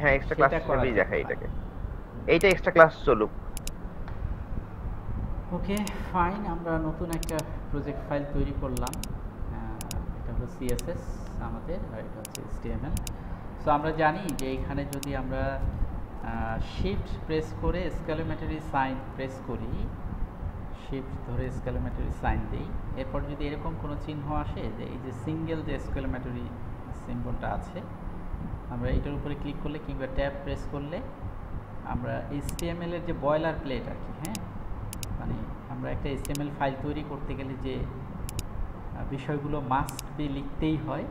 হ্যাঁ extra class হিসেবেই দেখাই এটাকে। এইটা এক্সট্রা ক্লাস চলুক। ওকে ফাইন আমরা নতুন একটা প্রজেক্ট ফাইল তৈরি করলাম। এটা হলো সিএসএস আমাদের আর এটা হচ্ছে এসটিএমএল সো আমরা জানি যে এখানে যদি আমরা শিফট প্রেস করে স্ক্যালোমেটারি সাইন প্রেস করি শিফট ধরে স্ক্যালোমেটারি সাইন দিই এরপর যদি এরকম কোনো চিহ্ন আসে যে এই যে সিঙ্গেল যে স্ক্যালোমেটারি সিম্বলটা আছে আমরা এটার উপরে ক্লিক করলে কিংবা ট্যাব প্রেস করলে আমরা এইচটিএমএল এর যে বয়লার প্লেট আর কি হ্যাঁ? মানে আমরা একটা এইচটিএমএল ফাইল তৈরি করতে গেলে যে বিষয়গুলো মাস্ট বি লিখতেই হয়,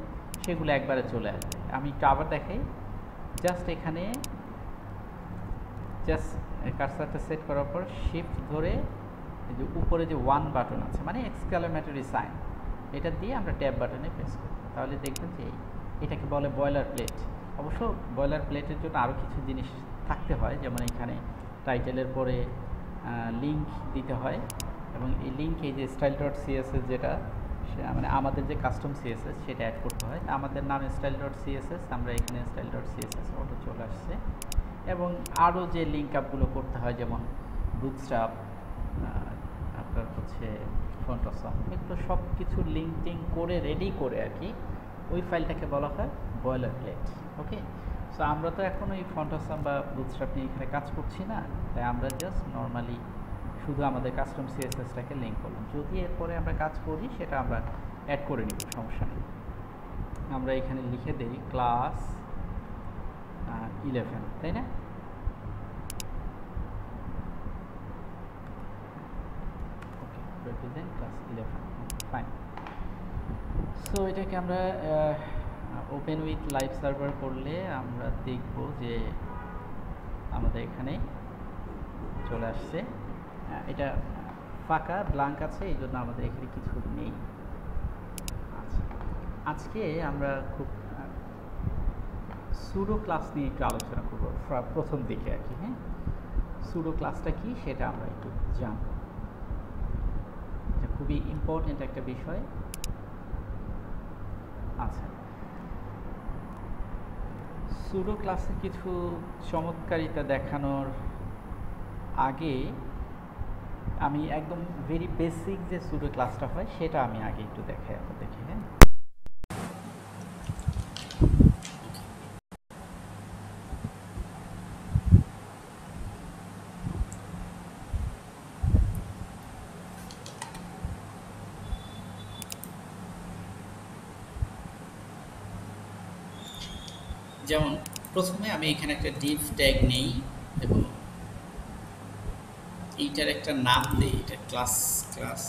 সেগুলো একবারে চলে আসবে। আমি একটু আবার দেখাই। জাস্ট এখানে জাস্ট কার্সারটা সেট করার পর শিফট ধরে যে উপরে যে ওয়ান বাটন আছে মানে এক্সক্যালামেটরি সাইন এটা দিয়ে আমরা ট্যাব বাটনে প্রেস করি তাহলে দেখবেন যে এটাকে বলে বয়লার প্লেট অবশ্য বয়লার প্লেটের জন্য আরও কিছু জিনিস থাকতে হয়, যেমন এখানে টাইটেলের পরে লিঙ্ক দিতে হয় এবং এই লিঙ্ক এই যে স্টাইল ডট সিএসএস যেটা মানে আমাদের যে কাস্টম সিএসএস সেটা অ্যাড করতে হয়। আমাদের নাম স্টাইল ডট সিএসএস আমরা এখানে স্টাইল ডট সিএসএস অটো চলে আসছে। এবং আরও যে লিঙ্ক আপগুলো করতে হয়, যেমন বুথস্টাপ আপনার হচ্ছে ফন্টসম এগুলো সব কিছু লিঙ্ক টিঙ্ক করে রেডি করে আর কি, ওই ফাইলটাকে বলা হয় বয়লার প্লেট ওকে সো আমরা তো এখন ওই ফন্টসম বা বুথস্ট্রাপ নিয়ে এখানে কাজ করছি না। তাই আমরা জাস্ট নর্মালি শুধু আমাদের কাস্টম সিএসএসটাকে লিঙ্ক করলাম। যদি এরপরে আমরা কাজ করি, সেটা আমরা অ্যাড করে নিব, সমস্যা নেই। আমরা এখানে লিখে দিই ক্লাস ইলেভেন তাই না? ক্লাস ইলেভেন ফাইন সো এটাকে আমরা ওপেন উইথ লাইভ সার্ভার করলে আমরা দেখব যে আমাদের এখানে চলে আসছে। এটা ফাঁকা ব্লাঙ্ক আছে, এই জন্য আমাদের এখানে কিছু নেই। আচ্ছা আজকে আমরা খুব সুডো ক্লাস নিয়ে একটু আলোচনা করব প্রথম দিকে আর কি হ্যাঁ? সুডো ক্লাসটা কি সেটা আমরা একটু জানব। এটা খুবই ইম্পর্টেন্ট একটা বিষয়। আচ্ছা সুডো ক্লাসে কিছু চমৎকারিতা দেখানোর আগে আমি একদম ভেরি বেসিক যে সুডো ক্লাসটা হয়, সেটা আমি আগে একটু দেখাই আপনাদেরকে হ্যাঁ যেমন প্রথমে আমি এখানে একটা ডিপ ট্যাগ নেই এবং এইটার একটা নাম দিই, এটা ক্লাস ক্লাস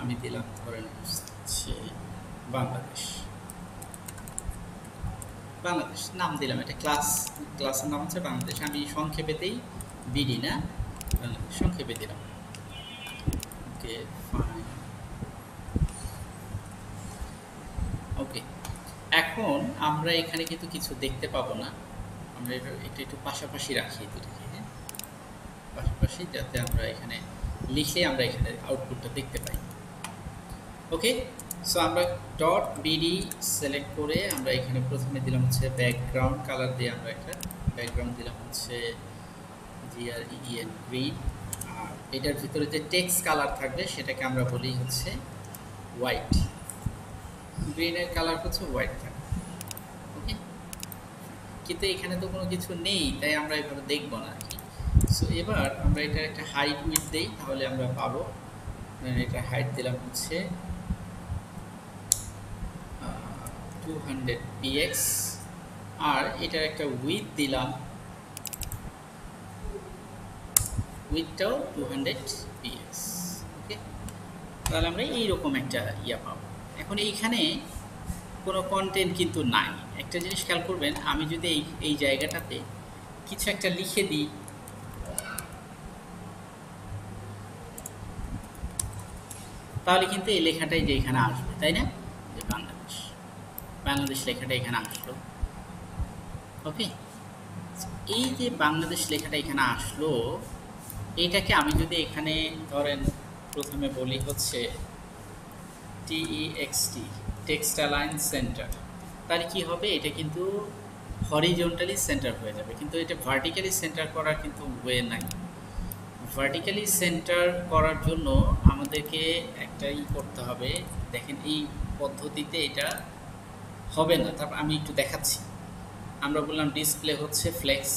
আমি দিলাম, ধরেন হচ্ছে বাংলাদেশ। বাংলাদেশ, নাম দিলাম এটা ক্লাস ক্লাসের নাম হচ্ছে বাংলাদেশ। আমি সংক্ষেপেতেই বিডি না? সংক্ষেপে দিলাম। ওকে ফাইন ওকে এখন আমরা এখানে কিন্তু কিছু দেখতে পাবো না। আমরা এটা একটু একটু পাশাপাশি রাখি দুটোকে হ্যাঁ? পাশাপাশি যাতে আমরা এখানে লিখে আমরা এখানে আউটপুটটা দেখতে পাই। ওকে সো আমরা ডট বিডি সিলেক্ট করে আমরা এখানে প্রথমে দিলাম হচ্ছে ব্যাকগ্রাউন্ড কালার দিয়ে আমরা একটা ব্যাকগ্রাউন্ড দিলাম হচ্ছে জিআর ইএন গ্রিন আর এটার ভিতরে যে টেক্সট কালার থাকবে সেটাকে আমরা বলি হচ্ছে হোয়াইট গ্রিনের কালার হচ্ছে হোয়াইট থাকবে। কিন্তু এখানে তো কোনো কিছু নেই, তাই আমরা এভাবে দেখব না সো এবার আমরা এটা একটা হাইট উইথ দেই, তাহলে আমরা পাবো এটা হাইট দিলাম হচ্ছে টু হান্ড্রেড পিএক্স আর এটার একটা উইথ দিলাম উইথটাও টু হান্ড্রেড পিএক্স ওকে তাহলে আমরা এইরকম একটা ইয়া পাবো। এখন এইখানে কোনো কন্টেন্ট কিন্তু নাই। একটা জিনিস খেয়াল করবেন, আমি যদি এই এই জায়গাটাতে কিছু একটা লিখে দিই। তাহলে কিন্তু এই লেখাটাই যে এখানে আসবে, তাই না? যে বাংলাদেশ। বাংলাদেশ লেখাটা এখানে আসলো। ওকে এই যে বাংলাদেশ লেখাটা এখানে আসলো এইটাকে আমি যদি এখানে ধরেন প্রথমে বলি হচ্ছে টিইএক্সটি টেক্সট অ্যালাইন সেন্টার। তাহলে কি হবে? এটা কিন্তু হরিজন্টালি সেন্টার হয়ে যাবে। কিন্তু এটা ভার্টিক্যালি সেন্টার করার কিন্তু ওয়ে নাই। ভার্টিক্যালি সেন্টার করার জন্য আমাদেরকে একটাই করতে হবে। দেখেন এই পদ্ধতিতে এটা হবে না। তারপর আমি একটু দেখাচ্ছি। আমরা বললাম ডিসপ্লে হচ্ছে ফ্লেক্স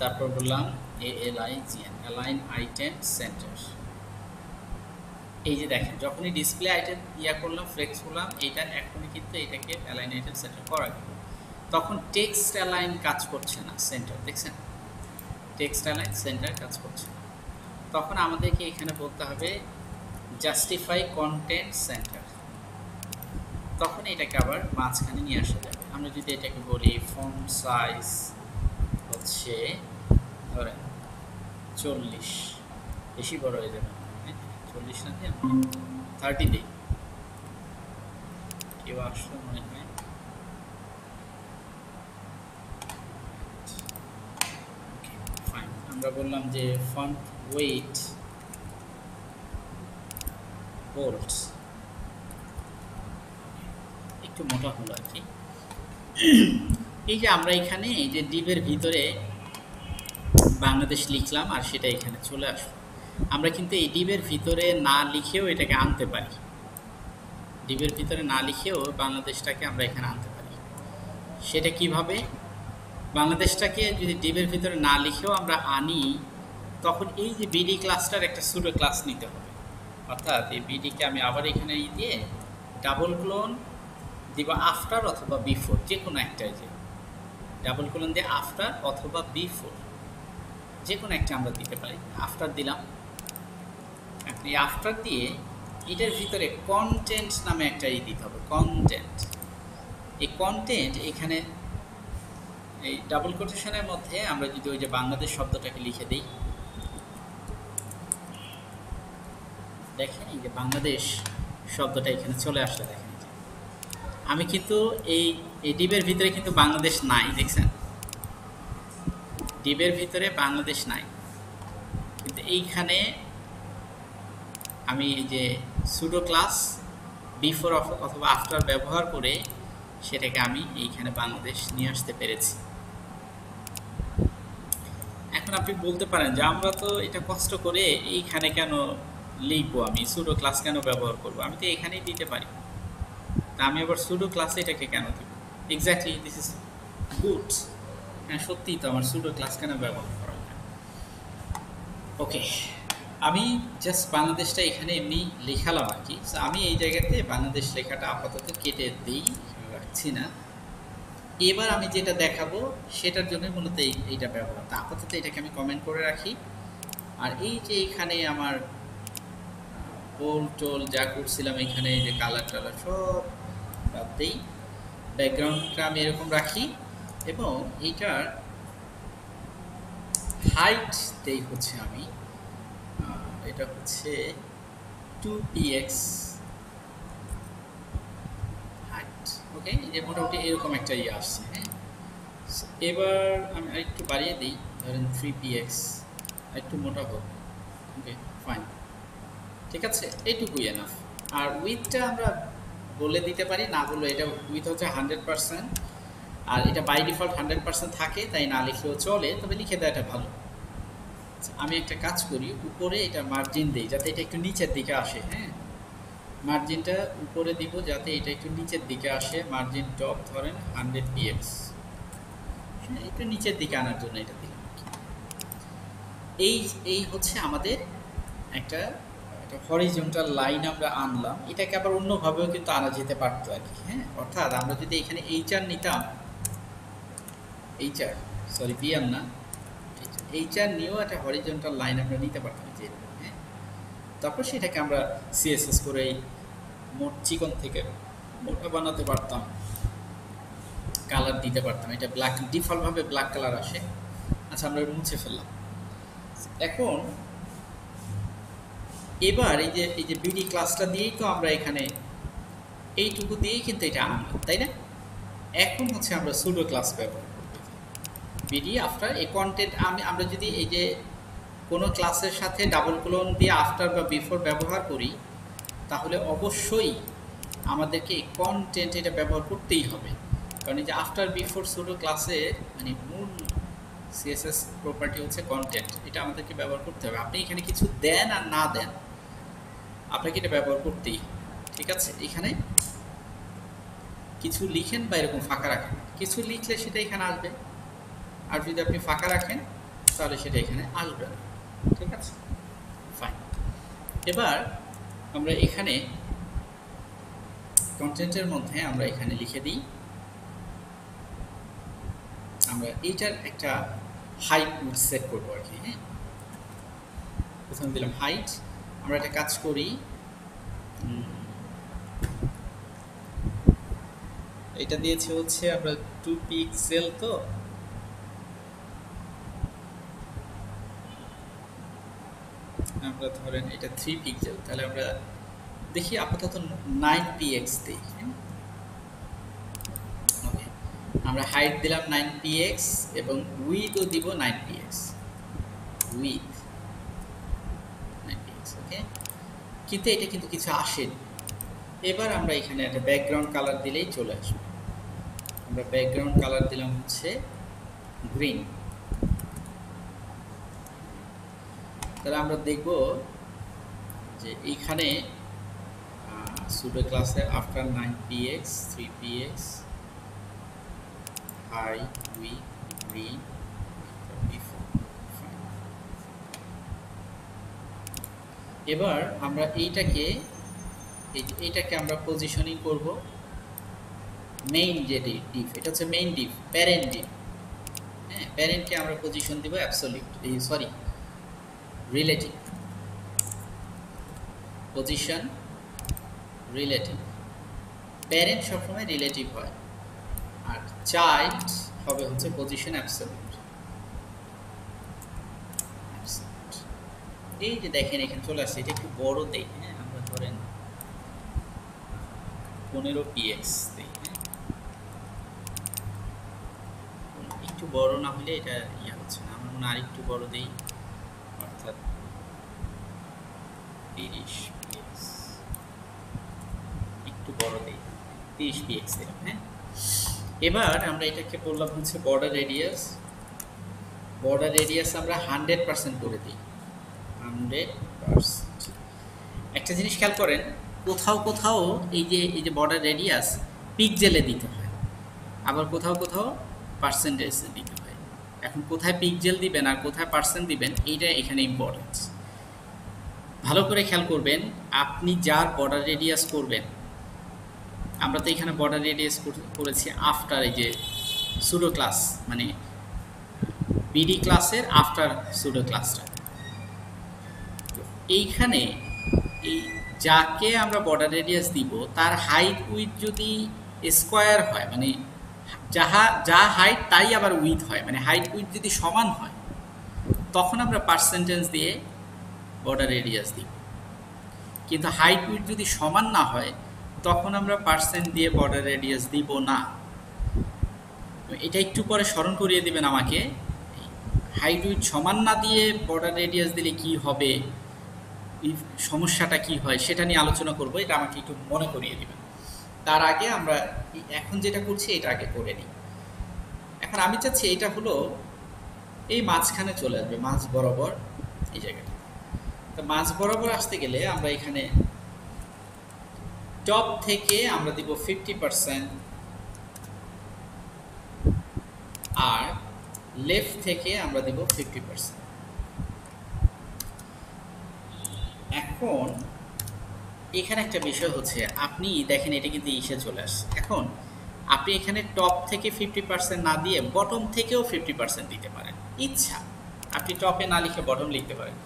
তারপর বললাম A L I G N align item center এই যে দেখেন, যখনই ডিসপ্লে আইটেম ইয়া করলাম ফ্লেক্স করলাম এইটা এখনই কিন্তু এটাকে অ্যালাইন আইটেম সেন্টার করা গেল। তখন টেক্সট অ্যালাইন কাজ করছে না সেন্টার দেখছেন? টেক্সট অ্যালাইন সেন্টার কাজ করছে না। তখন আমাদেরকে এখানে বলতে হবে জাস্টিফাই কন্টেন্ট সেন্টার তখন এটাকে আবার মাঝখানে নিয়ে আসা যাবে। আমরা যদি এটাকে বলি ফোন সাইজ হচ্ছে, ধরেন, চল্লিশ। বেশি বড় হয়ে যাবে চল্লিশ না দিয়ে থার্টি দিই কেউ আসলো মনে হয়। আমরা বললাম যে ওয়েট একটু মোটা হলো আর কি। এই যে আমরা এখানে এই যে ডিপের ভিতরে বাংলাদেশ লিখলাম আর সেটা এখানে চলে আসলো। আমরা কিন্তু এই ডিবের ভিতরে না লিখেও এটাকে আনতে পারি। ডিবের ভিতরে না লিখেও বাংলাদেশটাকে আমরা এখানে আনতে পারি। সেটা কীভাবে? বাংলাদেশটাকে যদি ডিবের ভিতরে না লিখেও আমরা আনি, তখন এই যে বিডি ক্লাসটার একটা সুডো ক্লাস নিতে হবে। অর্থাৎ এই বিডিকে আমি আবার এখানে দিয়ে ডাবল ক্লোন দিব আফটার অথবা বিফোর যে কোনো একটাই যে। ডাবল ক্লোন দিয়ে আফটার অথবা বিফোর যে কোনো একটা আমরা দিতে পারি। আফটার দিলাম। আপনি আফটার দিয়ে এটার ভিতরে কন্টেন্ট নামে একটা ই দিতে হবে কন্টেন্ট এই কন্টেন্ট এখানে এই ডাবল কোটেশনের মধ্যে আমরা যদি ওই যে বাংলাদেশ শব্দটাকে লিখে দিই, দেখেন এই যে বাংলাদেশ শব্দটা এখানে চলে আসলে, দেখেন আমি কিন্তু এই এই ডিবের ভিতরে কিন্তু বাংলাদেশ নাই, দেখছেন? ডিবের ভিতরে বাংলাদেশ নাই। কিন্তু এইখানে আমি এই যে সুডো ক্লাস বিফোর অথবা আফটার ব্যবহার করে সেটাকে আমি এইখানে বাংলাদেশ নিয়ে আসতে পেরেছি। এখন আপনি বলতে পারেন যে আমরা তো এটা কষ্ট করে এইখানে কেন লিখব আমি? সুডো ক্লাস কেন ব্যবহার করব? আমি তো এখানেই দিতে পারি। তা আমি আবার সুডো ক্লাসে এটাকে কেন দিব? এক্স্যাক্টলি দিস ইজ গুড হ্যাঁ সত্যিই তো আমার সুডো ক্লাস কেন ব্যবহার করা ওকে আমি জাস্ট বাংলাদেশটা এখানে এমনি লেখালাম আর কি। আমি এই জায়গাতে বাংলাদেশ লেখাটা আপাতত কেটে দিই, রাখছি না। এবার আমি যেটা দেখাবো, সেটার জন্য মূলত এই, এইটা ব্যবহার। তা আপাতত এটাকে আমি কমেন্ট করে রাখি। আর এই যে এখানে আমার পোল টোল যা করছিলাম এখানে যে কালার টালার সব বাদ দিই। ব্যাকগ্রাউন্ডটা আমি এরকম রাখি। এবং এইটার হাইট দেই হচ্ছে আমি। এটা হচ্ছে টু হাইট ওকে এই মোটামুটি এরকম একটা ইয়ে আসছে হ্যাঁ? এবার আমি আরেকটু বাড়িয়ে দিই, ধরেন থ্রি পিএক্স একটু মোটা হোক ওকে ফাইন ঠিক আছে? এইটুকুই এনাফ আর উইথটা আমরা বলে দিতে পারি, না বললে এটা উইথ হচ্ছে হান্ড্রেড পারসেন্ট আর এটা বাই ডিফল্ট হান্ড্রেড পারসেন্ট থাকে, তাই না লিখলেও চলে, তবে লিখে দেওয়াটা ভালো। আমি একটা কাজ করি, উপরে এটা মার্জিন দিই, যাতে এটা একটু নিচের দিকে আসে হ্যাঁ? মার্জিনটা উপরে দিব যাতে এটা একটু নিচের দিকে আসে মার্জিন টপ ধরেন হান্ড্রেড পিএক্স একটু নিচের দিকে আনার জন্য এটা দিলাম এই এই হচ্ছে আমাদের একটা একটা হরিজন্টাল লাইন আমরা আনলাম। এটাকে আবার অন্যভাবেও কিন্তু আনা যেতে পারতো আর কি হ্যাঁ? অর্থাৎ আমরা যদি এখানে এইচআর নিতাম এইচআর সরি বিএম না এইচআর নিয়েও একটা হরিজন্টাল লাইন আমরা নিতে পারতাম যে হ্যাঁ? তারপর সেটাকে আমরা সিএসএস করে মোট চিকন থেকে মোটা বানাতে পারতাম কালার দিতে পারতাম। এটা ব্ল্যাক ডিফল্টভাবে ব্ল্যাক কালার আসে। আচ্ছা আমরা মুছে ফেললাম। এখন এবার এই যে এই যে বিডি ক্লাসটা দিয়েই তো আমরা এখানে এইটুকু দিয়েই কিন্তু এটা আনলাম, তাই না? এখন হচ্ছে আমরা সুডো ক্লাস ব্যবহার বিডি আফটার এই কন্টেন্ট আমি, আমরা যদি এই যে কোনো ক্লাসের সাথে ডাবল ক্লোন দিয়ে আফটার বা বিফোর ব্যবহার করি, তাহলে অবশ্যই আমাদেরকে এই কন্টেন্ট এটা ব্যবহার করতেই হবে। কারণ এই যে আফটার বিফোর সুডো ক্লাসে মানে মূল সিএসএস প্রপার্টি হচ্ছে কন্টেন্ট এটা আমাদেরকে ব্যবহার করতে হবে। আপনি এখানে কিছু দেন আর না দেন, আপনাকে এটা ব্যবহার করতেই ঠিক আছে? এখানে কিছু লিখেন বা এরকম ফাঁকা রাখেন। কিছু লিখলে সেটা এখানে আসবে। আর যদি আপনি ফাঁকা রাখেন, তাহলে সেটা এখানে আসবে না। ঠিক আছে? ফাইন এবার আমরা এখানে কন্টেন্টের মধ্যে আমরা এখানে লিখে দিই। আমরা এইটার একটা হাইট সেট করব আর কি হ্যাঁ? প্রথমে দিলাম হাইট আমরা একটা কাজ করি। এটা দিয়েছে হচ্ছে আমরা টু পিক্সেল তো? আমরা ধরেন এটা থ্রি পিক্সেল তাহলে আমরা দেখি আপাতত নাইন পিএক্স দিই ওকে আমরা হাইট দিলাম নাইন পিএক্স এবং উইথও দিব নাইন পিএক্স উইথ ওকে কিন্তু এটা কিন্তু কিছু আসেনি। এবার আমরা এখানে একটা ব্যাকগ্রাউন্ড কালার দিলেই চলে আসবে। আমরা ব্যাকগ্রাউন্ড কালার দিলাম হচ্ছে গ্রিন তাহলে আমরা দেখব যে এইখানে সুডো ক্লাসের after nine px three px height width green এবার আমরা এইটাকে এইটাকে আমরা পজিশনিং করব মেইন যে ডিফ এটা হচ্ছে মেইন ডিফ প্যারেন্ট ডিফ হ্যাঁ প্যারেন্টকে আমরা পজিশন দিব absolute sorry relative position relative parent সবসময় রিলেটিভ হয়। আর চাইল্ড হবে হচ্ছে পজিশন অ্যাবসলিউট এই যে দেখেন, এখানে চলে আসছে, এটা একটু বড় দেই হ্যাঁ? আমরা ধরেন পনেরো পিএক্স দিই হ্যাঁ? একটু বড় না হলে এটা ইয়ে হচ্ছে না, আমার মনে আর একটু বড় দিই অর্থাৎ তিরিশ পিএক্স একটু বড় হ্যাঁ? এবার আমরা এটাকে বললাম হচ্ছে বর্ডার রেডিয়াস বর্ডার রেডিয়াস আমরা হান্ড্রেড পার্সেন্ট করে একটা জিনিস খেয়াল করেন, কোথাও কোথাও এই যে এই যে বর্ডার রেডিয়াস পিকজেলে দিতে হয়। আবার কোথাও কোথাও পার্সেন্টেজ দিতে হয়। এখন কোথায় পিকজেল দিবেন আর কোথায় পার্সেন্ট দিবেন, এইটা এখানে ইম্পর্টেন্স ভালো করে খেয়াল করবেন, আপনি যার বর্ডার রেডিয়াস করবেন। আমরা তো এখানে বর্ডার রেডিয়াস করেছি আফটার এই যে সুডো ক্লাস মানে বিডি ক্লাসের আফটার সুডো ক্লাসটা এইখানে এই যাকে আমরা বর্ডার রেডিয়াস দিব, তার হাইট উইথ যদি স্কোয়ার হয় মানে যাহা, যা হাইট তাই আবার উইথ হয় মানে হাইট উইথ যদি সমান হয়, তখন আমরা পার্সেন্টেজ দিয়ে বর্ডার রেডিয়াস দিই। কিন্তু হাইট উইথ যদি সমান না হয়, তখন আমরা পার্সেন্ট দিয়ে বর্ডার রেডিয়াস দিব না। এটা একটু পরে স্মরণ করিয়ে দিবেন আমাকে হাইট উইথ সমান না দিয়ে বর্ডার রেডিয়াস দিলে কি হবে? সমস্যাটা কি হয়, সেটা নিয়ে আলোচনা করব, এটা আমাকে একটু মনে করিয়ে দিবেন। তার আগে আমরা এখন যেটা করছি, এটা আগে করে নিই। এখন আমি চাচ্ছি এটা হলো এই মাঝখানে চলে আসবে, মাঝ বরাবর এই জায়গাটা। মাঝ বরাবর আসতে গেলে আমরা এখানে টপ থেকে আমরা দিব ফিফটি পারসেন্ট আর লেফট থেকে আমরা দিব ফিফটি পারসেন্ট এখন এখানে একটা বিষয় হচ্ছে, আপনি দেখেন এটা কিন্তু ইসে চলে আসছে। এখন আপনি এখানে টপ থেকে ফিফটি পার্সেন্ট না দিয়ে বটম থেকেও ফিফটি পার্সেন্ট দিতে পারেন। ইচ্ছা, আপনি টপে না লিখে বটম লিখতে পারেন।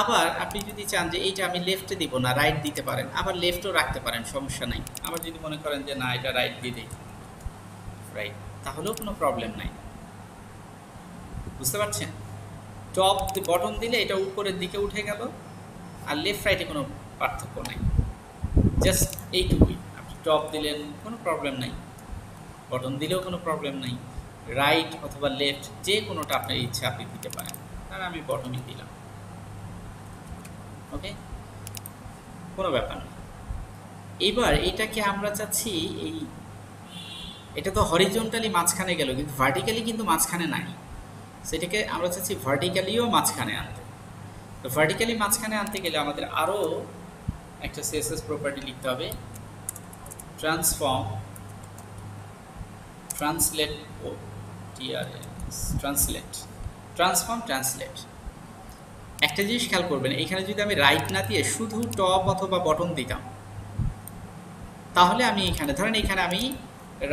আবার আপনি যদি চান যে এইটা আমি লেফটে দিব না রাইট দিতে পারেন, আবার লেফটও রাখতে পারেন, সমস্যা নাই। আবার যদি মনে করেন যে না, এটা রাইট দিয়ে দিই রাইট তাহলেও কোনো প্রবলেম নাই। বুঝতে পারছেন? টপ বটম দিলে এটা উপরের দিকে উঠে গেল, আর লেফট রাইটে কোনো পার্থক্য নাই। জাস্ট এইটুকুই। আপনি টপ দিলেন, কোনো প্রবলেম নাই। বটম দিলেও কোনো প্রবলেম নাই। রাইট অথবা লেফট যে কোনোটা আপনার ইচ্ছা আপনি দিতে পারেন। তাহলে আমি বটমই দিলাম। ওকে কোনো ব্যাপার না। এবার এটাকে আমরা চাচ্ছি এই এটা তো হরিজন্টালি মাঝখানে গেল, কিন্তু ভার্টিক্যালি কিন্তু মাঝখানে নাই। সেটাকে আমরা চাচ্ছি ভার্টিক্যালিও মাঝখানে আনতে। তো ভার্টিক্যালি মাঝখানে আনতে গেলে আমাদের আরও একটা সিএসএস প্রপার্টি লিখতে হবে। ট্রান্সফর্ম ট্রান্সলেট ও টিআরএস ট্রান্সলেট ট্রান্সফর্ম ট্রান্সলেট একটা জিনিস খেয়াল করবেন, এখানে যদি আমি রাইট না দিয়ে শুধু টপ অথবা বটম দিতাম, তাহলে আমি এখানে, ধরেন এখানে আমি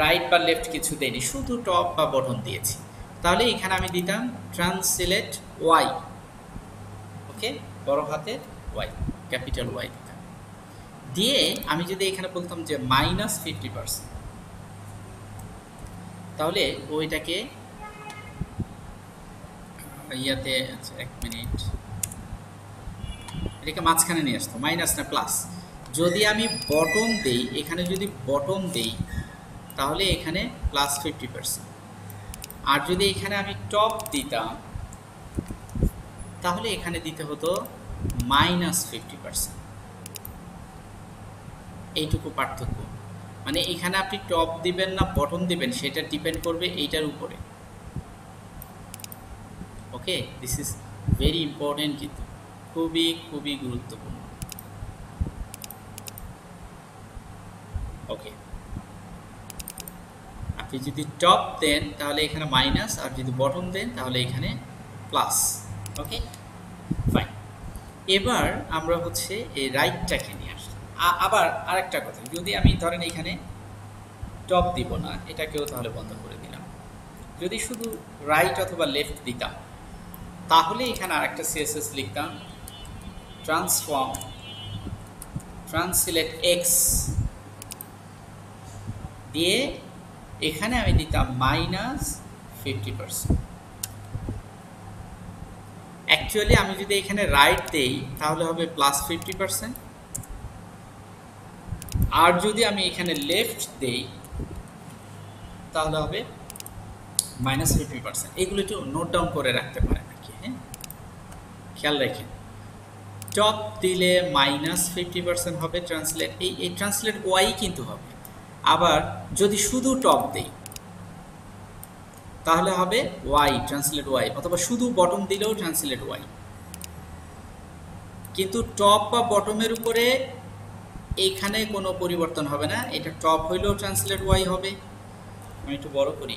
রাইট বা লেফট কিছু দেইনি, শুধু টপ বা বটন দিয়েছি। তাহলে এখানে আমি দিতাম ট্রান্সলেট ওয়াই ওকে বড় হাতের ওয়াই ক্যাপিটাল ওয়াই দিতাম। দিয়ে আমি যদি এখানে বলতাম যে মাইনাস ফিফটি পার্সেন্ট তাহলে ওইটাকে ইয়াতে আচ্ছা এক মিনিট এটাকে মাঝখানে নিয়ে আসতো মাইনাস না প্লাস যদি আমি বটম দেই, এখানে যদি বটম দেই, তাহলে এখানে প্লাস ফিফটি আর যদি এখানে আমি টপ দিতাম, তাহলে এখানে দিতে হতো মাইনাস ফিফটি পার্সেন্ট এইটুকু পার্থক্য। মানে এখানে আপনি টপ দিবেন না বটম দিবেন, সেটা ডিপেন্ড করবে এইটার উপরে। Okay this is very important কিন্তু। খুবই খুবই গুরুত্বপূর্ণ। ওকে আপনি যদি টপ দেন, তাহলে এখানে মাইনাস আর যদি বটম দেন, তাহলে এখানে প্লাস ওকে ফাইন এবার আমরা হচ্ছে এই রাইটটাকে নিয়ে আসলাম। আবার আরেকটা কথা, যদি আমি ধরেন এখানে টপ দিব না, এটাকেও তাহলে বন্ধ করে দিলাম। যদি শুধু রাইট অথবা লেফট দিতাম, তাহলে এখানে আরেকটা সিএসএস লিখতাম ট্রান্সফর্ম ট্রান্সলেট এক্স দিয়ে এখানে আমি দিতাম মাইনাস ফিফটি পার্সেন্ট অ্যাকচুয়ালি আমি যদি এখানে রাইট দেই, তাহলে হবে প্লাস ফিফটি পার্সেন্ট আর যদি আমি এখানে লেফট দেই, তাহলে হবে মাইনাস ফিফটি পার্সেন্ট এগুলো একটু নোট ডাউন করে রাখতে পারেন আর কি হ্যাঁ? খেয়াল রাখেন। টপ দিলে মাইনাস ফিফটি পার্সেন্ট হবে ট্রান্সলেট এই এই ট্রান্সলেট ওয়াই কিন্তু হবে। আবার যদি শুধু টপ দেই, তাহলে হবে ওয়াই ট্রান্সলেট ওয়াই অথবা শুধু বটম দিলেও ট্রান্সলেট ওয়াই কিন্তু টপ বা বটমের উপরে এইখানে কোনো পরিবর্তন হবে না, এটা টপ হইলেও ট্রান্সলেট ওয়াই হবে। আমি একটু বড় করি।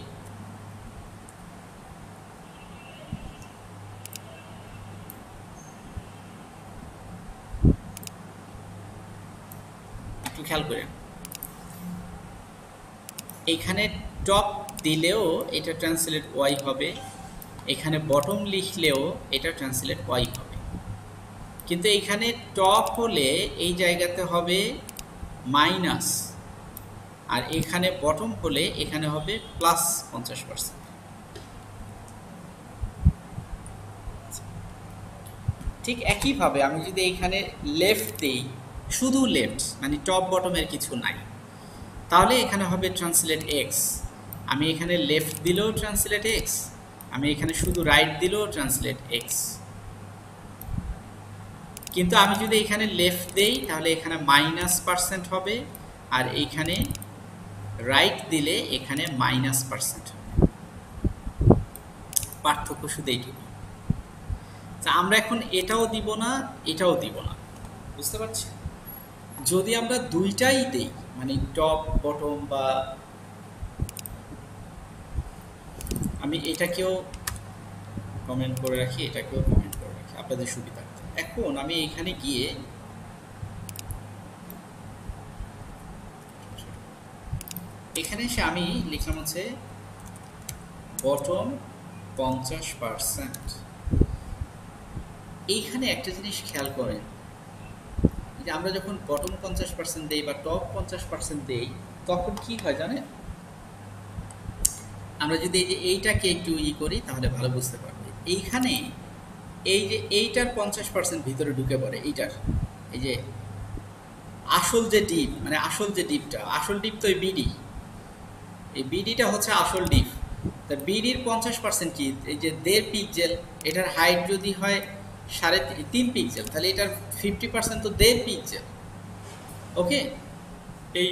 খেয়াল করেন এখানে টপ দিলেও এটা ট্রান্সলেট ওয়াই হবে। এখানে বটম লিখলেও এটা ট্রান্সলেট ওয়াই হবে। কিন্তু এখানে টপ হলে এই জায়গাতে হবে মাইনাস আর এখানে বটম হলে এখানে হবে প্লাস পঞ্চাশ পার্সেন্ট ঠিক একইভাবে আমি যদি এখানে লেফট দিই শুধু লেফট মানে টপ বটমের কিছু নাই। তাহলে এখানে হবে ট্রান্সলেট এক্স আমি এখানে লেফট দিলেও ট্রান্সলেট এক্স আমি এখানে শুধু রাইট দিলেও ট্রান্সলেট এক্স কিন্তু আমি যদি এখানে লেফট দেই, তাহলে এখানে মাইনাস পার্সেন্ট হবে, আর এইখানে রাইট দিলে এখানে মাইনাস পার্সেন্ট হবে। পার্থক্য শুধু এইটুকু। আমরা এখন এটাও দিব না, এটাও দিব না। বুঝতে পারছি? যদি আমরা দুইটাই দেই মানে টপ বটম বা আমি এটাকেও কমেন্ট করে রাখি, এটাকেও কমেন্ট করে রাখি, আপনাদের সুবিধার্থে এখন আমি এখানে গিয়ে এখানে এসে আমি লিখলাম হচ্ছে বটম পঞ্চাশ পারসেন্ট এইখানে একটা জিনিস খেয়াল করেন যে আমরা যখন বটম পঞ্চাশ পার্সেন্ট দেই বা টপ পঞ্চাশ পার্সেন্ট দেই, তখন কি হয় জানেন? আমরা যদি এই যে এইটাকে একটু ই করি, তাহলে ভালো বুঝতে পারবে। এইখানে এই যে এইটার পঞ্চাশ পার্সেন্ট ভিতরে ঢুকে পড়ে, এইটার। এই যে আসল যে ডিপ মানে আসল যে ডিপটা, আসল ডিপ তো এই বিডি। এই বিডিটা হচ্ছে আসল ডিপ। তা বিডির পঞ্চাশ পার্সেন্ট কি? এই যে দেড় পিকজেল এটার হাইট যদি হয় সাড়ে তিন পিক্সেল তাহলে এটার ফিফটি পার্সেন্ট তো দেড় পিক্সেল ওকে এই,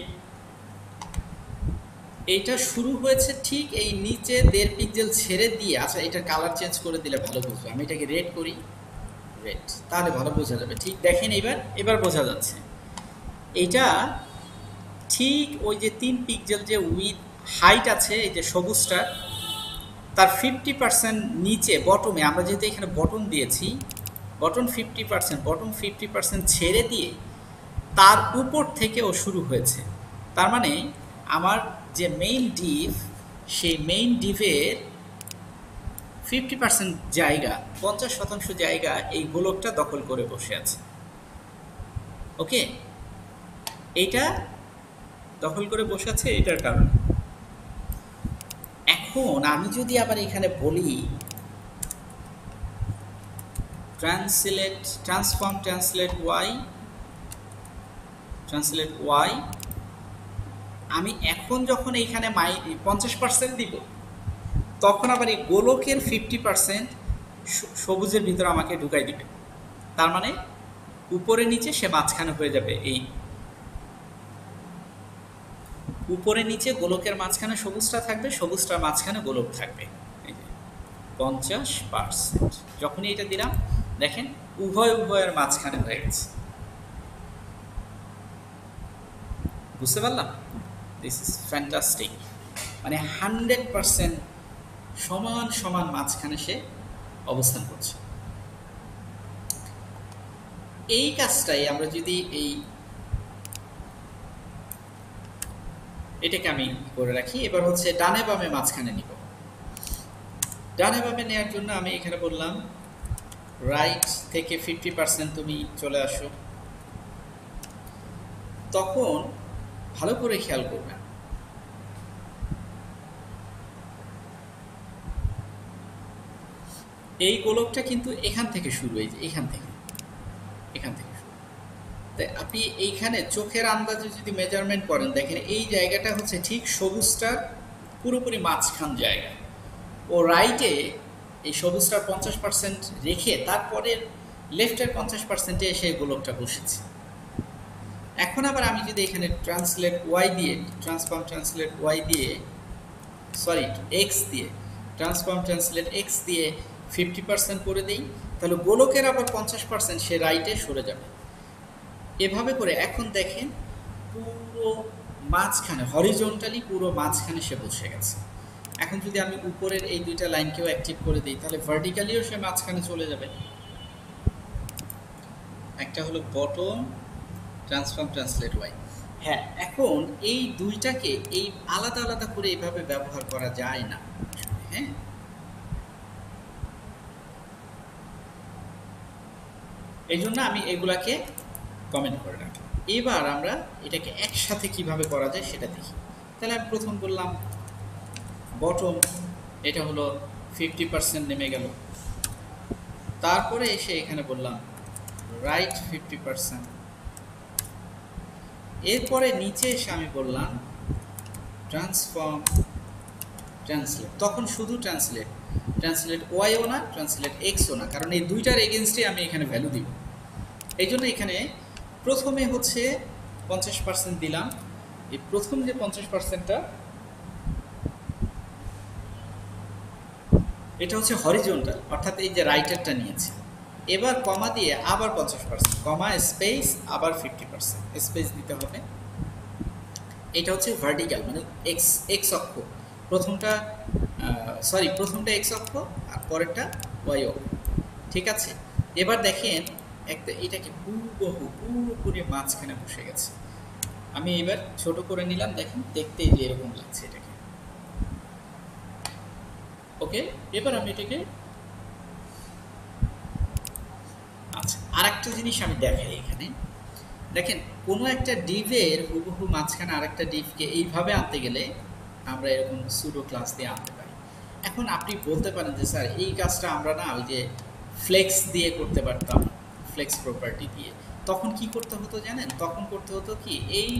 এইটা শুরু হয়েছে ঠিক এই নিচে দেড় পিক্সেল ছেড়ে দিয়ে আচ্ছা এটা কালার চেঞ্জ করে দিলে ভালো বুঝব, আমি এটাকে রেড করি রেড তাহলে ভালো বোঝা যাবে, ঠিক? দেখেন এবার এবার বোঝা যাচ্ছে। এইটা ঠিক ওই যে তিন পিক্সেল যে উইথ হাইট আছে, এই যে সবুজটা তার ফিফটি পার্সেন্ট নিচে বটমে আমরা যেহেতু এখানে বটন দিয়েছি bottom fifty percent bottom fifty percent ছেড়ে দিয়ে তার উপর থেকে ও শুরু হয়েছে। তার মানে আমার যে মেইন ডিভ সেই মেইন ডিভের ফিফটি পার্সেন্ট জায়গা, পঞ্চাশ শতাংশ জায়গা এই গোলকটা দখল করে বসে আছে। ওকে? এইটা দখল করে বসে আছে এটার কারণে। এখন আমি যদি আবার এখানে বলি translate transform translate Y translate Y আমি এখন যখন এইখানে মাই পঞ্চাশ পার্সেন্ট দিব, তখন আবার এই গোলকের ফিফটি পার্সেন্ট সবুজের ভিতরে আমাকে ঢুকাই দিবে। তার মানে উপরে নিচে সে মাঝখানে হয়ে যাবে এই। উপরে নিচে গোলকের মাঝখানে সবুজটা থাকবে, সবুজটার মাঝখানে গোলক থাকবে। পঞ্চাশ পার্সেন্ট যখনই এটা দিলাম দেখেন, উভয় উভয়ের মাঝখানে হয়ে গেছে বুঝতে পারলাম? দিস ইজ ফ্যান্টাস্টিক মানে হান্ড্রেড পার্সেন্ট সমান সমান মাঝখানে সে অবস্থান করছে। এই কাজটাই আমরা যদি এই এটাকে আমি করে রাখি, এবার হচ্ছে ডানে বামে মাঝখানে নিব। ডানে বামে নেওয়ার জন্য আমি এখানে বললাম রাইট থেকে ফিফটি পার্সেন্ট তুমি চলে আসো। তখন ভালো করে খেয়াল করবেন এই গোলকটা কিন্তু এখান থেকে শুরু হয়েছে এখান থেকে এখান থেকে শুরু। তাই আপনি এইখানে চোখের আন্দাজে যদি মেজারমেন্ট করেন, দেখেন এই জায়গাটা হচ্ছে ঠিক সবুজটার পুরোপুরি মাঝখান জায়গা। ও রাইটে এই সবুজটার পঞ্চাশ পার্সেন্ট রেখে তারপরে লেফটের পঞ্চাশ পার্সেন্টে এসে গোলকটা বসেছে। এখন আবার আমি যদি এখানে ট্রান্সলেট ওয়াই দিয়ে ট্রান্সফর্ম ট্রান্সলেট ওয়াই দিয়ে সরি এক্স দিয়ে ট্রান্সফর্ম ট্রান্সলেট এক্স দিয়ে ফিফটি পার্সেন্ট করে দিই, তাহলে গোলকের আবার পঞ্চাশ পার্সেন্ট সে রাইটে সরে যাবে। এভাবে করে এখন দেখেন পুরো মাঝখানে হরিজন্টালি পুরো মাঝখানে সে বসে গেছে। এখন যদি আমি উপরের এই দুইটা লাইনকেও অ্যাক্টিভ করে দিই, তাহলে ভার্টিক্যালিও সে মাঝখানে চলে যাবে। একটা হলো বটম ট্রান্সফর্ম ট্রান্সলেট ওয়াই হ্যাঁ এখন এই দুইটাকে এই আলাদা আলাদা করে এইভাবে ব্যবহার করা যায় না। হ্যাঁ? এই জন্য আমি এগুলাকে কমেন্ট করে রাখলাম। এবার আমরা এটাকে একসাথে কীভাবে করা যায় সেটা দেখি। তাহলে আমি প্রথম বললাম বটম এটা হলো ফিফটি পার্সেন্ট নেমে গেল। তারপরে এসে এখানে বললাম রাইট ফিফটি পার্সেন্ট এরপরে নিচে এসে আমি বললাম ট্রান্সফর্ম ট্রান্সলেট তখন শুধু ট্রান্সলেট ট্রান্সলেট ওয়াইও না ট্রান্সলেট এক্সও না, কারণ এই দুইটার এগেনস্টে আমি এখানে ভ্যালু দিব। এই জন্য এখানে প্রথমে হচ্ছে পঞ্চাশ পার্সেন্ট দিলাম। এই প্রথম যে পঞ্চাশ পার্সেন্টটা এটা হচ্ছে হরিজন্টাল অর্থাৎ এই যে রাইটারটা নিয়েছি। এবার কমা দিয়ে আবার পঞ্চাশ পার্সেন্ট কমা স্পেস আবার ফিফটি পার্সেন্ট স্পেস দিতে হবে। এটা হচ্ছে ভার্টিক্যাল মানে এক্স এক্স অক্ষ। প্রথমটা সরি প্রথমটা এক্স অক্ষ আর পরেরটা ওয়াই অক্ষ। ঠিক আছে? এবার দেখেন, একটা, এটাকে পুরোবহু পুরোপুরি মাঝখানে বসে গেছে। আমি এবার ছোট করে নিলাম, দেখেন দেখতে যে এরকম লাগছে এটাকে। ওকে, এবার আমি এটাকে আচ্ছা আর একটা জিনিস আমি দেখাই এখানে। দেখেন, কোনো একটা ডিভের হুবহু মাঝখানে আরেকটা ডিভকে এইভাবে আনতে গেলে আমরা এরকম সুডো ক্লাস দিয়ে আনতে পারি। এখন আপনি বলতে পারেন যে, স্যার, এই কাজটা আমরা না ওই যে ফ্লেক্স দিয়ে করতে পারতাম ফ্লেক্স প্রপার্টি দিয়ে। তখন কি করতে হতো জানেন? তখন করতে হতো কি? এই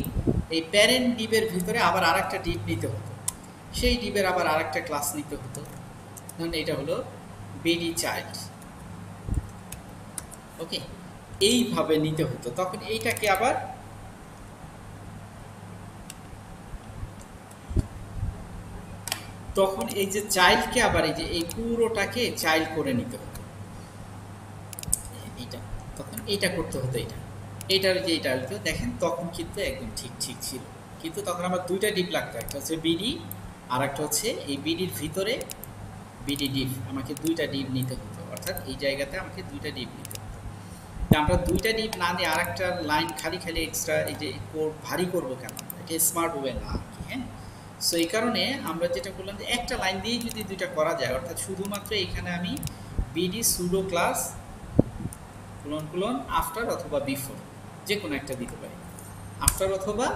এই প্যারেন্ট ডিবের ভিতরে আবার আরেকটা ডিপ নিতে হতো। সেই ডিবের আবার আরেকটা ক্লাস নিতে হতো। ধরেন এটা হলো চাইল্ড। ওকে? এইভাবে নিতে হতো। তখন এইটাকে আবার তখন এই যে চাইল্ডকে আবার এই যে এই পুরোটাকে চাইল্ড করে নিতে হতো। এইটা, তখন এইটা করতে হতো এটা এইটার যে হতো, দেখেন তখন কিন্তু একদম ঠিক ঠিক ছিল। কিন্তু তখন আমার দুইটা ডিপ লাগতো, একটা হচ্ছে বিডি আর একটা হচ্ছে এই বিডির ভিতরে বিডি ডিপ আমাকে দুইটা ডিপ নিতে হতো। অর্থাৎ এই জায়গাতে আমাকে দুইটা ডিপ নিতে হতো। আমরা দুইটা ডিপ না দিয়ে আর একটা লাইন খালি খালি এক্সট্রা এই যে কোড ভারী করব কেন? এটা স্মার্ট ওয়ে না হ্যাঁ? সো এই কারণে আমরা যেটা বললাম যে একটা লাইন দিয়েই যদি দুইটা করা যায়, অর্থাৎ শুধুমাত্র এখানে আমি BD pseudo class colon colon after অথবা বিফোর যে কোনো একটা দিতে পারি। আফটার অথবা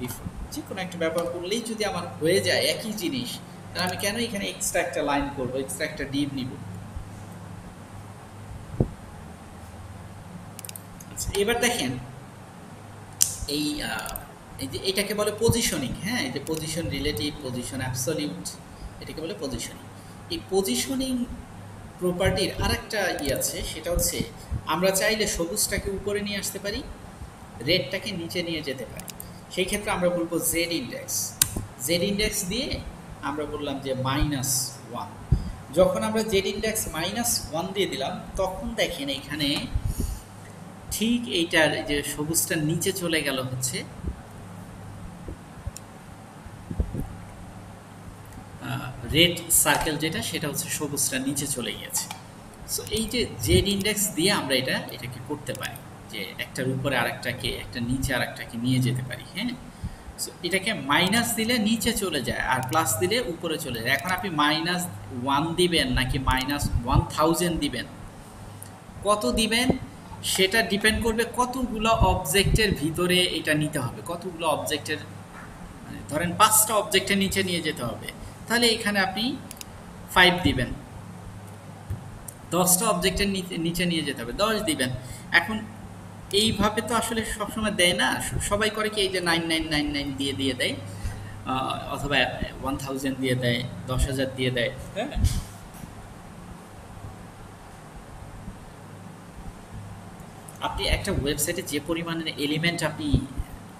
বিফোর যে কোনো একটা ব্যবহার করলেই যদি আমার হয়ে যায় একই জিনিস তাহলে আমি কেন এখানে এক্সট্রা একটা লাইন করব এক্সট্রা একটা ডিপ নিব? আচ্ছা এবার দেখেন, এই এটাকে বলে পজিশনিং হ্যাঁ? এই যে পজিশন রিলেটিভ পজিশন অ্যাবসলিউট এটাকে বলে পজিশনিং এই পজিশনিং প্রপার্টির আরেকটা ই আছে, সেটা হচ্ছে আমরা চাইলে সবুজটাকে উপরে নিয়ে আসতে পারি রেডটাকে নিচে নিয়ে যেতে পারি। সেই ক্ষেত্রে আমরা বলব জেড ইন্ডেক্স জেড ইন্ডেক্স দিয়ে আমরা বললাম যে মাইনাস ওয়ান যখন আমরা জেড ইন্ডেক্স মাইনাস ওয়ান দিয়ে দিলাম, তখন দেখেন এখানে ঠিক এইটার যে সবুজটার নিচে চলে গেল হচ্ছে রেড সার্কেল যেটা, সেটা হচ্ছে সবুজটা নিচে চলে গিয়েছে। সো এই যে জেড ইন্ডেক্স দিয়ে আমরা এটা, এটাকে করতে পারি, যে একটার উপরে আরেকটাকে, একটা নিচে আরেকটাকে নিয়ে যেতে পারি হ্যাঁ? এটাকে মাইনাস দিলে নিচে চলে যায় আর প্লাস দিলে উপরে চলে যায়। এখন আপনি মাইনাস ওয়ান দিবেন নাকি মাইনাস ওয়ান থাউজেন্ড দিবেন? কত দিবেন? সেটা ডিপেন্ড করবে কতগুলো অবজেক্টের ভিতরে এটা নিতে হবে। কতগুলো অবজেক্টের মানে ধরেন পাঁচটা অবজেক্টের নিচে নিয়ে যেতে হবে। তাহলে এখানে আপনি ফাইভ দিবেন। দশটা অবজেক্টের নিচে নিয়ে যেতে হবে। দশ দিবেন। এখন এইভাবে তো আসলে সবসময় দেয় না। সবাই করে কি এই যে নাইন নাইন নাইন নাইন দিয়ে দিয়ে দেয়? অথবা ওয়ান থাউজেন্ড দিয়ে দেয়, দশ হাজার দিয়ে দেয়। হ্যাঁ? আপনি একটা ওয়েবসাইটে যে পরিমাণের এলিমেন্ট আপনি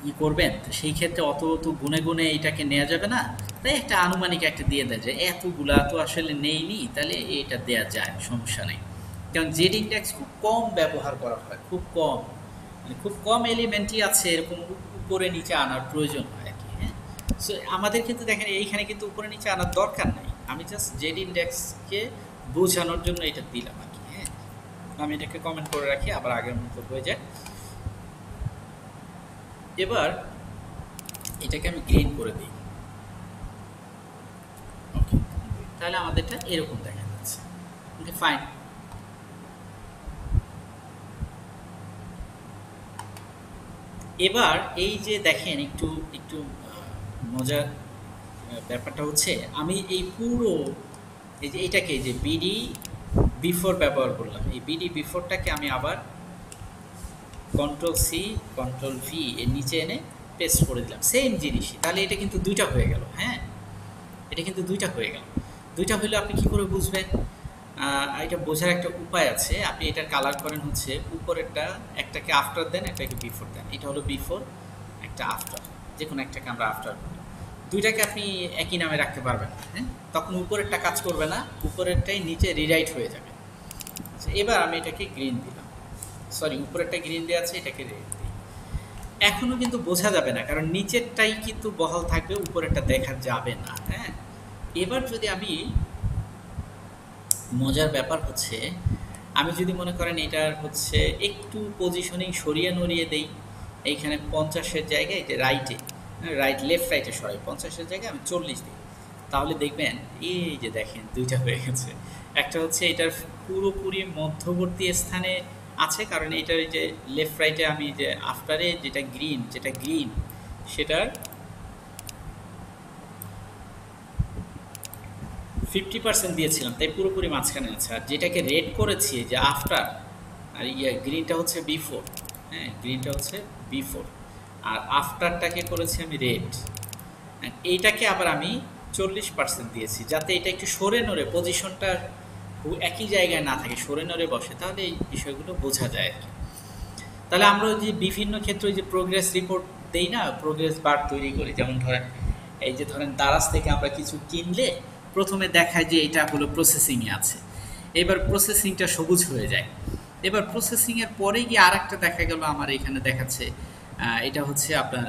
ই করবেন, সেই ক্ষেত্রে অত অত গুনে গুনে এটাকে নেওয়া যাবে না। তাই একটা আনুমানিক একটা দিয়ে দেয় যে এতগুলা তো আসলে নেইনি, তাহলে এটা দেয়া যায়, সমস্যা নেই। কারণ জেড ইন্ডেক্স খুব কম ব্যবহার করা হয়, খুব কম। মানে খুব কম এলিমেন্টই আছে এরকম উপরে নিচে আনার প্রয়োজন হয় আর কি হ্যাঁ? সো আমাদের কিন্তু দেখেন, এইখানে কিন্তু উপরে নিচে আনার দরকার নাই। আমি জাস্ট জেড ইন্ডেক্সকে বোঝানোর জন্য এটা দিলাম আর কি হ্যাঁ? আমি এটাকে কমেন্ট করে রাখি, আবার আগের মতো হয়ে যায়। এবার এটাকে আমি গ্রিন করে দিই। তাহলে আমাদেরটা এরকম দেখা যাচ্ছে। ফাইন এবার এই যে দেখেন, একটু একটু মজার ব্যাপারটা হচ্ছে, আমি এই পুরো, এই যে এটাকে যে বিডি বিফোর ব্যবহার করলাম। এই বিডি বিফোরটাকে আমি আবার কন্ট্রোল সি কন্ট্রোল ভি এর নিচে এনে পেস্ট করে দিলাম। সেম জিনিসই। তাহলে এটা কিন্তু দুইটা হয়ে গেল হ্যাঁ? এটা কিন্তু দুইটা হয়ে গেল। দুইটা হলে আপনি কি করে বুঝবেন? এটা বোঝার একটা উপায় আছে। আপনি এটার কালার করেন হচ্ছে উপরেরটা একটাকে আফটার দেন, একটাকে বিফোর দেন। এটা হলো বিফোর একটা আফটার যে কোনো একটাকে আমরা আফটার করি দুইটাকে আপনি একই নামে রাখতে পারবেন হ্যাঁ? তখন উপরেরটা কাজ করবে না, উপরেরটাই নিচে রিরাইট হয়ে যাবে। আচ্ছা এবার আমি এটাকে গ্রিন দিলাম। সরি উপরেরটা গ্রিন দেওয়া আছে, এটাকে রেড দিই এখনও কিন্তু বোঝা যাবে না, কারণ নিচেরটাই কিন্তু বহাল থাকবে, উপরেরটা দেখা যাবে না হ্যাঁ? এবার যদি আমি মজার ব্যাপার হচ্ছে, আমি যদি মনে করেন এটার হচ্ছে একটু পজিশনিং সরিয়ে নড়িয়ে দেই, এইখানে পঞ্চাশের জায়গায় যে রাইটে রাইট লেফট রাইটে সরাই, পঞ্চাশের জায়গায় আমি চল্লিশ দিই। তাহলে দেখবেন, এই যে দেখেন দুইটা হয়ে গেছে। একটা হচ্ছে এটার পুরোপুরি মধ্যবর্তী স্থানে আছে, কারণ এটার যে লেফট রাইটে আমি যে আফটারে যেটা গ্রিন যেটা গ্রিন সেটার ফিফটি পার্সেন্ট দিয়েছিলাম, তাই পুরোপুরি মাঝখানে আছে। আর যেটাকে রেড করেছি যে আফটার আর ইয়ে গ্রিনটা হচ্ছে বিফোর হ্যাঁ গ্রিনটা হচ্ছে বিফোর আর আফটারটাকে করেছি আমি রেড এইটাকে আবার আমি চল্লিশ পার্সেন্ট দিয়েছি, যাতে এটা একটু সরে নড়ে পজিশনটা একই জায়গায় না থাকে, সরে নড়ে বসে, তাহলে এই বিষয়গুলো বোঝা যায় আর কি। তাহলে আমরা যে বিভিন্ন ক্ষেত্রে যে প্রোগ্রেস রিপোর্ট দেই না প্রোগ্রেস বার তৈরি করি, যেমন ধরেন, এই যে ধরেন দারাজ থেকে আমরা কিছু কিনলে প্রথমে দেখায় যে এটা হলো প্রসেসিংয়ে আছে। এবার প্রসেসিংটা সবুজ হয়ে যায়। এবার প্রসেসিংয়ের পরে গিয়ে আর একটা দেখা গেল, আমার এখানে দেখাচ্ছে এটা হচ্ছে আপনার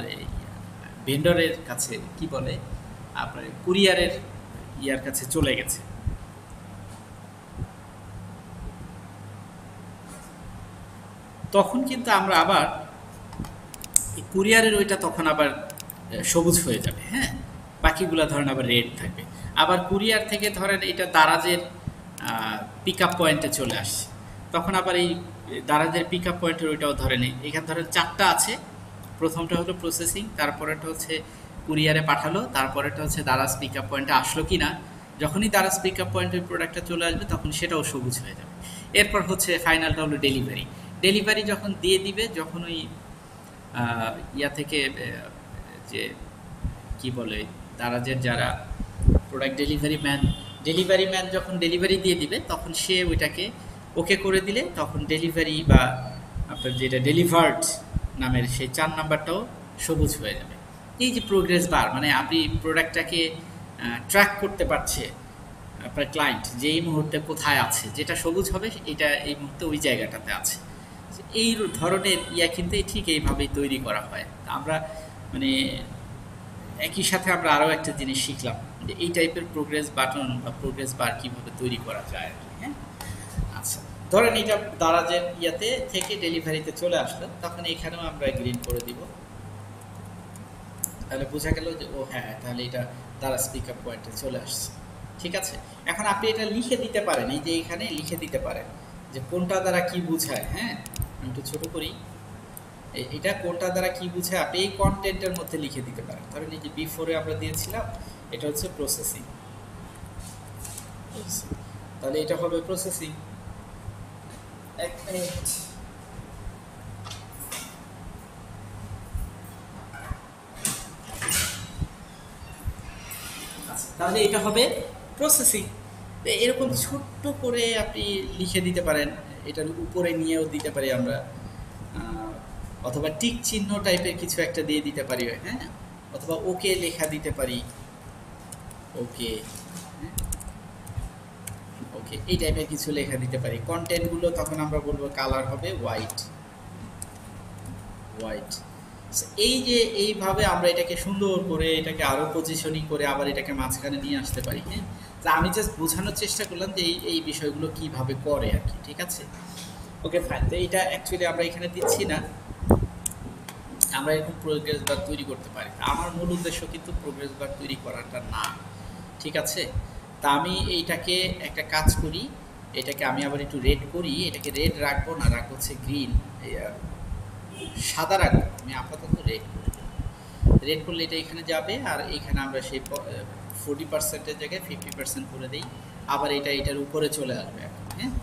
ভেন্ডরের কাছে, কি বলে, আপনার কুরিয়ারের ইয়ার কাছে চলে গেছে। তখন কিন্তু আমরা আবার কুরিয়ারের ওইটা তখন আবার সবুজ হয়ে যাবে হ্যাঁ? বাকিগুলো ধরেন আবার রেড থাকবে। আবার কুরিয়ার থেকে ধরেন এটা দারাজের পিক আপ পয়েন্টে চলে আসছে। তখন আবার এই দারাজের পিক আপ পয়েন্টের ওইটাও ধরেন এখানে ধরেন চারটা আছে। প্রথমটা হলো প্রসেসিং তারপরেটা হচ্ছে কুরিয়ারে পাঠালো তারপরেটা হচ্ছে দারাজ পিক আপ পয়েন্টে আসলো কি না যখনই দারাজ পিক আপ পয়েন্টের প্রোডাক্টটা চলে আসবে, তখন সেটাও সবুজ হয়ে যাবে। এরপর হচ্ছে ফাইনালটা হলো ডেলিভারি ডেলিভারি যখন দিয়ে দিবে, যখন ওই ইয়া থেকে যে, কি বলে, দারাজের যারা product delivery man delivery man যখন ডেলিভারি দিয়ে দিবে, তখন সে ওইটাকে ওকে করে দিলে, তখন ডেলিভারি বা আপনার যেটা ডেলিভার্ড নামের সেই চার নাম্বারটাও সবুজ হয়ে যাবে। এই যে প্রোগ্রেস বার মানে আপনি প্রোডাক্টটাকে ট্র্যাক করতে পারছে আপনার ক্লায়েন্ট যে এই মুহূর্তে কোথায় আছে, যেটা সবুজ হবে এটা এই মুহূর্তে ওই জায়গাটাতে আছে। এই ধরনের ইয়া কিন্তু ঠিক এইভাবেই তৈরি করা হয়। আমরা মানে একই সাথে আমরা আরও একটা জিনিস শিখলাম। এই টাইপের প্রোগ্রেস বাটন বা প্রোগ্রেস বার কীভাবে তৈরি করা যায় আর কি হ্যাঁ? আচ্ছা ধরেন এটা দারাজের ইয়াতে থেকে ডেলিভারিতে চলে আসলো, তখন এখানেও আমরা গ্রিন করে দিব। তাহলে বোঝা গেল যে, ও হ্যাঁ তাহলে এটা দারাজ পিক আপ পয়েন্টে চলে আসছে। ঠিক আছে? এখন আপনি এটা লিখে দিতে পারেন, এই যে এখানে লিখে দিতে পারেন যে কোনটা দ্বারা কি বোঝায় হ্যাঁ? আমি একটু ছোট করি। এটা কোনটা দ্বারা কি বুঝায়, আপনি এই কন্টেন্টের মধ্যে লিখে দিতে পারেন। ধরেন এই যে বিফোরে আমরা দিয়েছিলাম এটা হচ্ছে প্রসেসিং তাহলে এটা হবে প্রসেসিং আচ্ছা, তাহলে এটা হবে প্রসেসিং এরকম ছোট্ট করে আপনি লিখে দিতে পারেন। এটার উপরে নিয়েও দিতে পারি আমরা। অথবা টিক চিহ্ন টাইপের কিছু একটা দিয়ে দিতে পারি হ্যাঁ? অথবা ওকে লেখা দিতে পারি। ওকে ওকে এই টাইপের কিছু লেখা দিতে পারি। কন্টেন্টগুলো তখন আমরা বলব কালার হবে হোয়াইট হোয়াইট এই যে এইভাবে আমরা এটাকে সুন্দর করে, এটাকে আরও পজিশনিং করে আবার এটাকে মাঝখানে নিয়ে আসতে পারি হ্যাঁ? তা আমি জাস্ট বোঝানোর চেষ্টা করলাম যে এই এই বিষয়গুলো কীভাবে করে আর কি, ঠিক আছে? ওকে ফাইন তো এইটা অ্যাকচুয়ালি আমরা এখানে দিচ্ছি না। আমরা এরকম প্রোগ্রেস বার তৈরি করতে পারি। আমার মূল উদ্দেশ্য কিন্তু প্রোগ্রেস বার তৈরি করাটা না। ঠিক আছে? তা আমি এইটাকে একটা কাজ করি, এটাকে আমি আবার একটু রেড করি, এটাকে রেড রাখব না, রাখব হচ্ছে গ্রিন সাদা রাখব। আমি আপাতত রেড রেড করলে এটা এখানে যাবে আর এখানে আমরা সেই ফোর্টি পার্সেন্টের জায়গায় ফিফটি পার্সেন্ট করে দিই। আবার এটা এটার উপরে চলে আসবে এখন হ্যাঁ?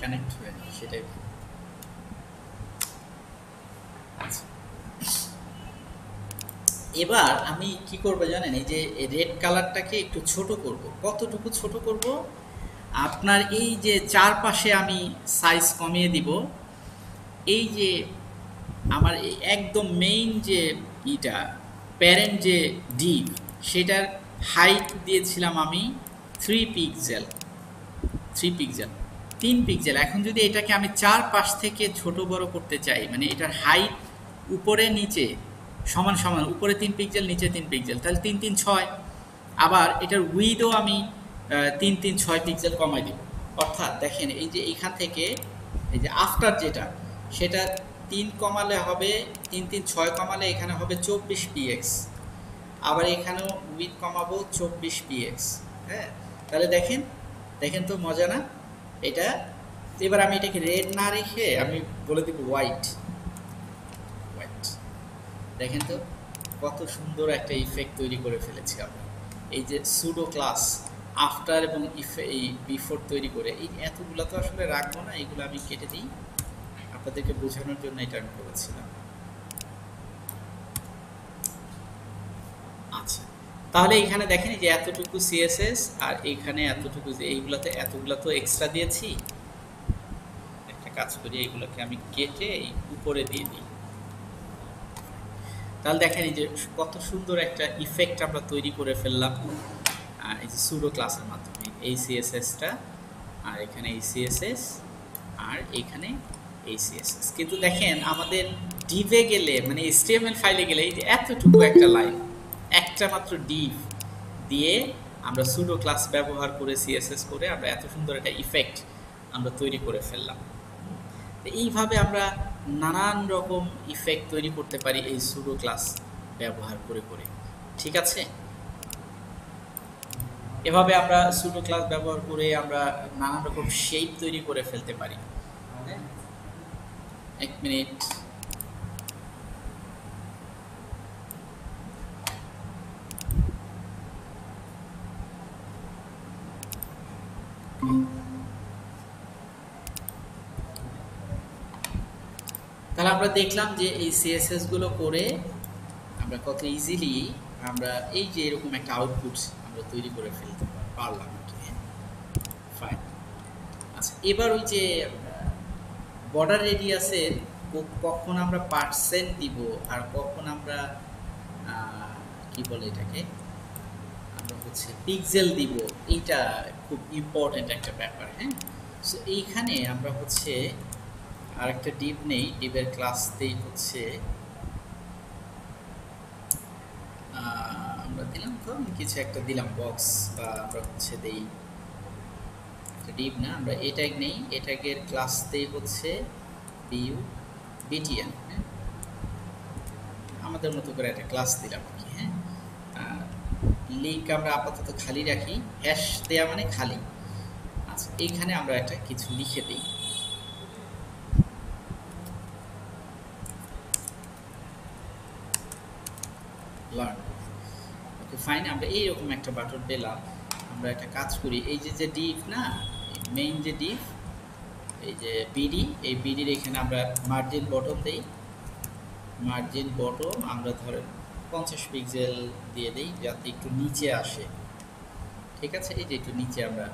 কানেক্ট হয়ে সেটাই ভালো। আচ্ছা এবার আমি কি করব জানেন? এই যে রেড কালারটাকে একটু ছোট করব। কতটুকু ছোট করব? আপনার এই যে চারপাশে আমি সাইজ কমিয়ে দিব। এই যে আমার একদম মেইন যে ইটা প্যারেন্ট যে ডিপ সেটার হাইট দিয়েছিলাম আমি থ্রি পিক্সেল থ্রি পিক্সেল তিন পিক্সেল এখন যদি এটাকে আমি চার পাশ থেকে ছোট বড় করতে চাই মানে এটার হাইট উপরে নিচে সমান সমান, উপরে তিন পিক্সেল নিচে তিন পিক্সেল তাহলে তিন তিন ছয়। আবার এটার উইডও আমি তিন তিন ছয় পিক্সেল কমাই দিব। অর্থাৎ দেখেন, এই যে এইখান থেকে, এই যে আফটার যেটা, সেটা তিন কমালে হবে, তিন তিন ছয় কমালে এখানে হবে চব্বিশ পিএক্স আবার এখানেও উইথ কমাবো চব্বিশ পিএক্স হ্যাঁ? তাহলে দেখেন দেখেন তো মজা না? এটা, এবার আমি এটাকে রেড না রেখে আমি বলে দিব হোয়াইট হোয়াইট দেখেন তো, কত সুন্দর একটা ইফেক্ট তৈরি করে ফেলেছি আমরা। এই যে সুডো ক্লাস আফটার এবং এই বিফোর তৈরি করে, এই এতগুলো তো আসলে রাখব না, এগুলো আমি কেটে দিই। আপনাদেরকে বোঝানোর জন্য এটা আমি করেছিলাম। আচ্ছা তাহলে এখানে দেখেন যে এতটুকু সিএসএস আর এখানে এতটুকু যে এইগুলাতে এতগুলো তো এক্সট্রা দিয়েছি। একটা কাজ করি, এইগুলোকে আমি কেটে এই উপরে দিয়ে দিই। তাহলে দেখেন এই যে কত সুন্দর একটা ইফেক্ট আমরা তৈরি করে ফেললাম আহ, এই যে সুডো ক্লাসের মাধ্যমে। এই সিএসএসটা আর এখানে এই সিএসএস আর এখানে এই সিএসএস কিন্তু দেখেন আমাদের ডিভে গেলে মানে এসটিএমএল ফাইলে গেলে এই যে এতটুকু একটা লাইন একটা মাত্র ডিভ দিয়ে আমরা সুডো ক্লাস ব্যবহার করে সিএসএস করে আমরা এত সুন্দর একটা ইফেক্ট আমরা তৈরি করে ফেললাম। এইভাবে আমরা নানান রকম ইফেক্ট তৈরি করতে পারি এই সুডো ক্লাস ব্যবহার করে করে। ঠিক আছে? এভাবে আমরা সুডো ক্লাস ব্যবহার করে আমরা নানান রকম শেপ তৈরি করে ফেলতে পারি? এক মিনিট তাহলে আমরা দেখলাম যে এই সিএসএসগুলো করে আমরা কত ইজিলি আমরা এই যে এরকম একটা আউটপুট আমরা তৈরি করে ফেলতে পারলাম ফাইন আচ্ছা এবার ওই যে বর্ডার রেডিয়াসের কখন আমরা পার্সেন্ট দিব আর কখন আমরা কি বলে এটাকে? আমরা হচ্ছে পিক্সেল দিব, এইটা খুব ইম্পর্ট্যান্ট একটা ব্যাপার হ্যাঁ? সো এইখানে আমরা হচ্ছে আরেকটা ডিপ নেই ডিপের ক্লাসতেই হচ্ছে আমরা দিলাম তো কিছু একটা দিলাম বক্স বা আমরা হচ্ছে দেই। ডিপ না, আমরা এ ট্যাগ নেই এ ট্যাগের ক্লাসতেই হচ্ছে বিউ বিটিএন হ্যাঁ? আমাদের মতো করে একটা ক্লাস দিলাম আর কি হ্যাঁ লিঙ্ক আমরা আপাতত খালি রাখি হ্যাশ দেয়া মানে খালি। আচ্ছা এইখানে আমরা একটা কিছু লিখে দিই লার্ন ওকে ফাইন আমরা এইরকম একটা বাটন পেলাম, আমরা একটা কাজ করি। এই যে যে ডিপ না মেইন যে ডিপ এই যে বিডি এই বিডির এখানে আমরা মার্জিন বটম দেই। মার্জিন বটম আমরা ধরেন পঞ্চাশ পিক্সেল দিয়ে দিই, যাতে একটু নিচে আসে। ঠিক আছে? এই যে, একটু নিচে আমরা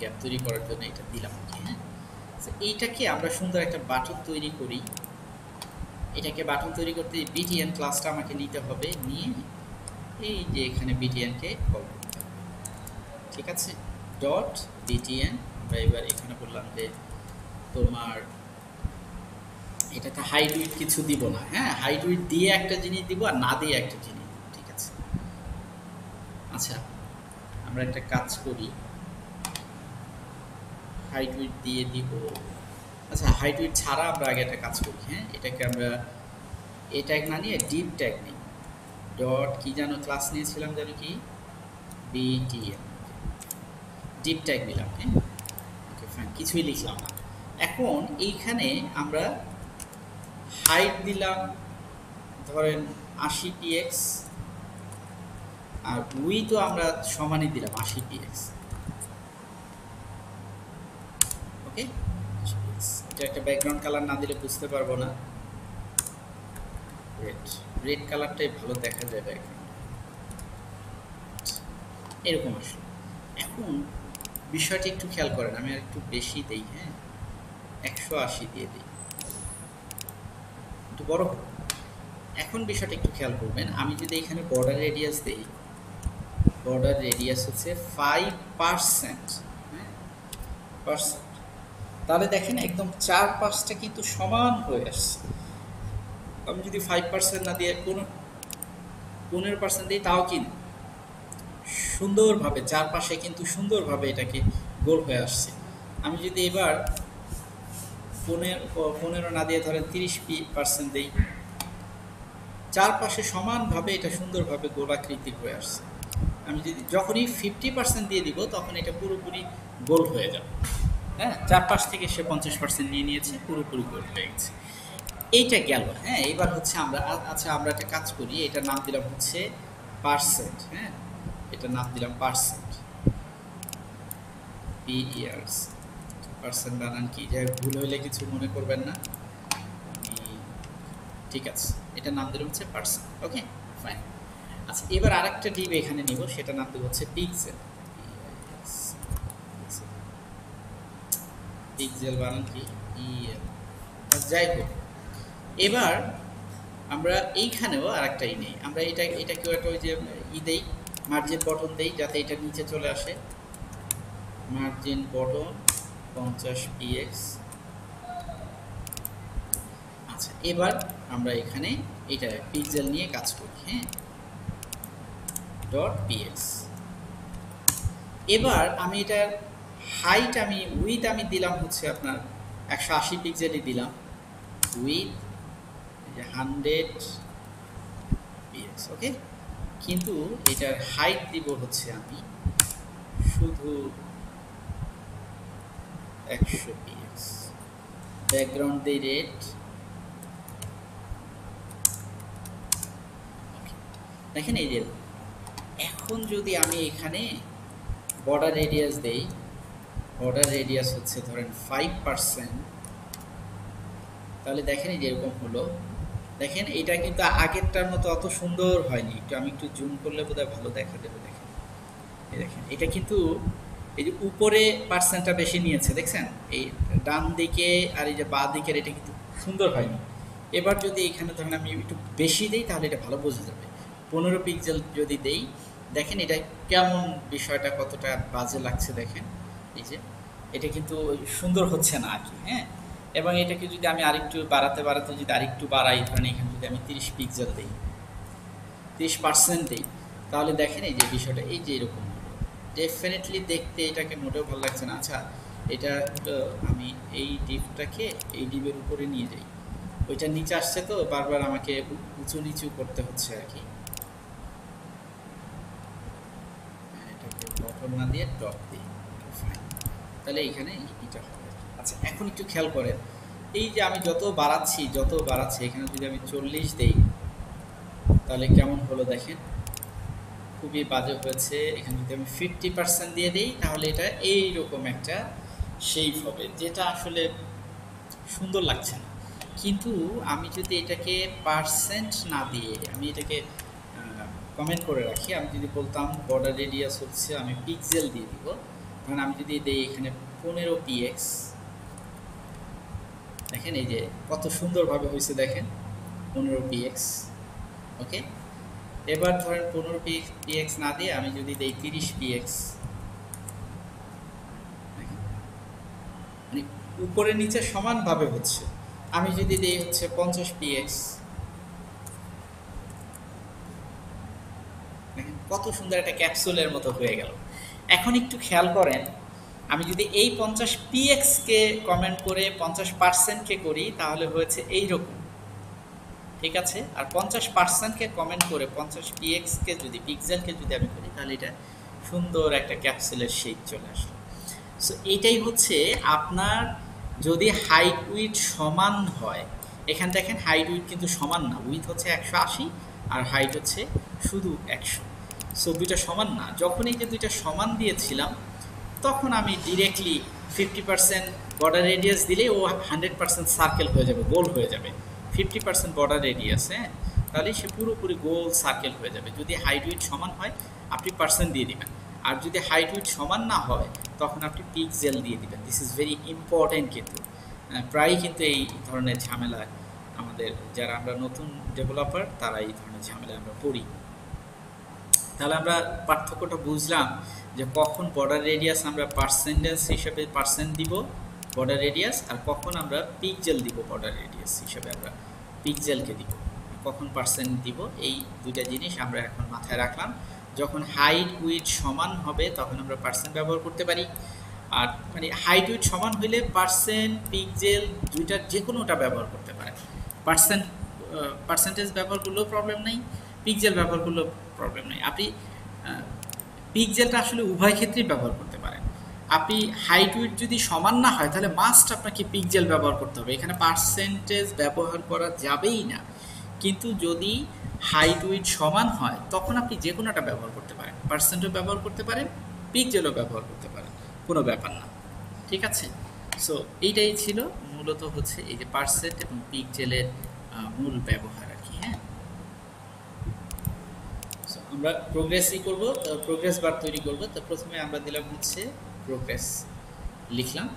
গ্যাপ তৈরি করার জন্য এটা দিলাম হ্যাঁ? এইটাকে আমরা সুন্দর একটা বাটন তৈরি করি। এটাকে বাটন তৈরি করতে বিটিএন ক্লাসটা আমাকে নিতে হবে। নিয়ে এই যে এখানে বিটিএনকে কল ঠিক আছে? ডট বিটিএন আমরা এবার এখানে বললাম যে তোমার এটাতে হাইট উইথ কিছু দিব না হ্যাঁ? উইথ দিয়ে একটা জিনিস দিব আর না দিয়ে একটা জিনিস ঠিক আছে? আচ্ছা আমরা একটা কাজ করি। হাইট দিয়ে দিব। আচ্ছা হাইট ছাড়া আমরা আগে একটা কাজ করি হ্যাঁ? এটাকে আমরা, এ ট্যাগ না নিয়ে ডিপ ট্যাগ নিই। ডট কি যেন ক্লাস নিয়েছিলাম যেন কি? বিটিএম ডিপ ট্যাগ নিলাম হ্যাঁ? ওকে ফাইন কিছুই লিখলাম না। এখন এইখানে আমরা হাইট দিলাম, ধরেন আশি পিএক্স আর উইথও আমরা সমানই দিলাম, আশি পিএক্স ওকে এটা একটা ব্যাকগ্রাউন্ড কালার না দিলে বুঝতে পারব না। রেড রেড কালারটাই ভালো দেখা ব্যাকগ্রাউন্ড এরকম আসলো। এখন বিষয়টি একটু খেয়াল করেন, আমি আর একটু বেশি দেই হ্যাঁ? একশো আশি দিয়ে দিই। একটু বড় এখন বিষয়টা একটু খেয়াল করবেন, আমি যদি এখানে বর্ডার রেডিয়াস দিই বর্ডার রেডিয়াস হচ্ছে ফাইভ পার্সেন্ট হ্যাঁ? পার্সেন্ট তাহলে দেখেন, একদম চার পাঁচটা কিন্তু সমান হয়ে আসছে। আমি যদি ফাইভ পার্সেন্ট না দিয়ে কোনো পনেরো পার্সেন্ট দিই, তাও কিন্তু সুন্দরভাবে, চারপাশে কিন্তু সুন্দরভাবে এটাকে গোল হয়ে আসছে। আমি যদি এবার পনেরো পনেরো না দিয়ে ধরেন তিরিশ পার্সেন্ট দিই, চারপাশে সমানভাবে এটা সুন্দরভাবে গোলাকৃতি হয়ে আসছে। আমি যদি যখনই ফিফটি পার্সেন্ট দিয়ে দিব, তখন এটা পুরোপুরি গোল হয়ে যাবে। হ্যাঁ চারপাশ থেকে সে পঞ্চাশ পার্সেন্ট নিয়ে নিয়েছে, পুরোপুরি গোল হয়ে গেছে। এইটা গেল হ্যাঁ? এবার হচ্ছে আমরা আচ্ছা আমরা একটা কাজ করি এটা নাম দিলাম হচ্ছে পার্সেন্ট হ্যাঁ? এটা নাম দিলাম পার্সেন্ট। পি ইয়ার্স, পার্সেন্ট বানান কি? যাই ভুল হইলে কিছু মনে করবেন না। ঠিক আছে এটা নাম দিলাম হচ্ছে পার্সেন্ট, ওকে? ফাইন। আচ্ছা এবার আরেকটা ডিপ এখানে নিব সেটা নাম দেবো হচ্ছে পিক্সেল। পিক্সেল। বানান কি? ইএল যাই হোক। এবার আমরা এইখানেও আর একটা ই নেই। আমরা এটা এটা এটাকেও একটা ওই যে ই দেই মার্জিন বটন দেই, যাতে এটা নিচে চলে আসে। মার্জিন বটন পঞ্চাশ পিএক্স আচ্ছা এবার আমরা এখানে এটা পিক্সেল নিয়ে কাজ করি হ্যাঁ? ডট পিএক্স এবার আমি এটার হাইট আমি উইথ আমি দিলাম হচ্ছে আপনার একশো আশি পিক্সেলই দিলাম। Width hundred px, okay? কিন্তু এটার হাইট দিব হচ্ছে আমি শুধু একশো পিএক্স। ব্যাকগ্রাউন্ড দিই রেট দেখেন এই যে, এখন যদি আমি এখানে বর্ডার রেডিয়াস দেই, বর্ডার রেডিয়াস হচ্ছে ধরেন ফাইভ পার্সেন্ট তাহলে দেখেন এই যে এরকম হলো। দেখেন, এটা কিন্তু আগেরটার মতো অত সুন্দর হয়নি। একটু আমি একটু জুম করলে বোধহয় ভালো দেখা যাবে, দেখেন। এই দেখেন, এটা কিন্তু এই যে উপরে পার্সেন্টটা বেশি নিয়েছে, দেখছেন? এই ডান দিকে আর এই যে বা দিকের এটা কিন্তু সুন্দর হয়নি। এবার যদি এখানে ধরেন আমি একটু বেশি দিই, তাহলে এটা ভালো বোঝা যাবে। পনেরো পিক্সেল যদি দেই, দেখেন এটা কেমন বিষয়টা, কতটা বাজে লাগছে, দেখেন। এই যে, এটা কিন্তু সুন্দর হচ্ছে না আর কি হ্যাঁ? এবং এটাকে যদি আমি আরেকটু বাড়াতে বাড়াতে যদি আরেকটু বাড়াই, ধরেন এখানে যদি আমি তিরিশ পিক্সেল দিই, তিরিশ পার্সেন্ট দিই, তাহলে দেখেন এই যে বিষয়টা, এই যে এরকম। ডেফিনেটলি দেখতে এটাকে মোটেও ভালো লাগছে না। আচ্ছা এটা আমি এই ডিপটাকে এই ডিপের উপরে নিয়ে যাই। ওইটা নিচে আসছে তো, বারবার আমাকে উঁচু নিচু করতে হচ্ছে আর কি। এটাকে বটন না দিয়ে টপ দিই। তাহলে এইখানে এটা হবে আচ্ছা এখন একটু খেয়াল করেন। এই যে আমি যত বাড়াচ্ছি যত বাড়াচ্ছি, এখানে যদি আমি চল্লিশ দেই, তাহলে কেমন হলো দেখেন? খুবই বাজে হয়েছে। এখানে যদি আমি ফিফটি পার্সেন্ট দিয়ে দিই, তাহলে এটা এইরকম একটা শেপ হবে, যেটা আসলে সুন্দর লাগছে না। কিন্তু আমি যদি এটাকে পার্সেন্ট না দিয়ে, আমি এটাকে কমেন্ট করে রাখি, আমি যদি বলতাম বর্ডার রেডিয়াস হচ্ছে, আমি পিক্সেল দিয়ে দিব। কারণ আমি যদি দিই এখানে পনেরো পিএক্স দেখেন, এই যে কত সুন্দরভাবে হয়েছে দেখেন, পনেরো পিএক্স ওকে এবার ধরেন পনেরো পিএক্স না দিয়ে আমি যদি দিই তিরিশ পিএক্স মানে উপরে নিচে সমানভাবে হচ্ছে। আমি যদি দিই হচ্ছে পঞ্চাশ পিএক্স দেখেন কত সুন্দর একটা ক্যাপসুলের মতো হয়ে গেল। এখন একটু খেয়াল করেন আমি যদি এই পঞ্চাশ পিএক্সকে কমেন্ট করে পঞ্চাশ পার্সেন্টকে করি, তাহলে হয়েছে এইরকম। ঠিক আছে? আর পঞ্চাশ পার্সেন্টকে কমেন্ট করে পঞ্চাশ পিএক্সকে যদি পিক্সেলকে যদি আমি করি, তাহলে এটা সুন্দর একটা ক্যাপসুলের শেপ চলে আসলো। সো এইটাই হচ্ছে আপনার যদি হাইট উইথ সমান হয়, এখান দেখেন হাইট উইথ কিন্তু সমান না উইথ হচ্ছে একশো আশি আর হাইট হচ্ছে শুধু একশো। সো দুইটা সমান না। যখন এই যে দুইটা সমান দিয়েছিলাম তখন আমি directly fifty percent border radius দিলেই ও হান্ড্রেড পার্সেন্ট সার্কেল হয়ে যাবে গোল হয়ে যাবে। ফিফটি পার্সেন্ট বর্ডার রেডিয়াস হ্যাঁ? তাহলে সে পুরোপুরি গোল সার্কেল হয়ে যাবে। যদি হাইট উইথ সমান হয়, আপনি পার্সেন্ট দিয়ে দিবেন। আর যদি হাইট উইথ সমান না হয়, তখন আপনি পিক্সেল দিয়ে দিবেন। দিস ইজ ভেরি ইম্পর্ট্যান্ট কিন্তু। প্রায়ই কিন্তু এই ধরনের ঝামেলা আমাদের, যারা আমরা নতুন ডেভেলপার তারা এই ধরনের ঝামেলা আমরা পড়ি। তাহলে আমরা পার্থক্যটা বুঝলাম যে কখন বর্ডার রেডিয়াস আমরা পার্সেন্টেজ হিসাবে পার্সেন্ট দিব বর্ডার রেডিয়াস আর কখন আমরা পিকজেল দিব বর্ডার রেডিয়াস হিসাবে আমরা পিকজেলকে দিব। কখন পার্সেন্ট দিব? এই দুইটা জিনিস আমরা এখন মাথায় রাখলাম। যখন হাইট উইথ সমান হবে, তখন আমরা পার্সেন্ট ব্যবহার করতে পারি। আর মানে হাইট উইথ সমান হইলে পার্সেন্ট পিকজেল দুইটার যে কোনোটা ব্যবহার করতে পারে পার্সেন্ট পার্সেন্টেজ ব্যবহার করলেও প্রবলেম নেই পিকজেল ব্যবহার করলেও প্রবলেম নেই। আপনি পিকজেলটা আসলে উভয় ক্ষেত্রেই ব্যবহার করতে পারেন আপনি হাইট উইট যদি সমান না হয়, তাহলে মাস্ট আপনাকে পিকজেল ব্যবহার করতে হবে। এখানে পার্সেন্টেজ ব্যবহার করা যাবেই না। কিন্তু যদি হাইট উইট সমান হয়, তখন আপনি যে কোনোটা ব্যবহার করতে পারেন। পার্সেন্টও ব্যবহার করতে পারেন পিকজেলও ব্যবহার করতে পারেন। কোনো ব্যাপার না। ঠিক আছে? সো এইটাই ছিল মূলত হচ্ছে এই যে পার্সেন্ট এবং পিকজেলের মূল ব্যবহার আর কি হ্যাঁ? আমরা প্রোগ্রেসই করব প্রোগ্রেস বার তৈরি করব। তো প্রথমে আমরা দিলাম হচ্ছে প্রোগ্রেস লিখলাম।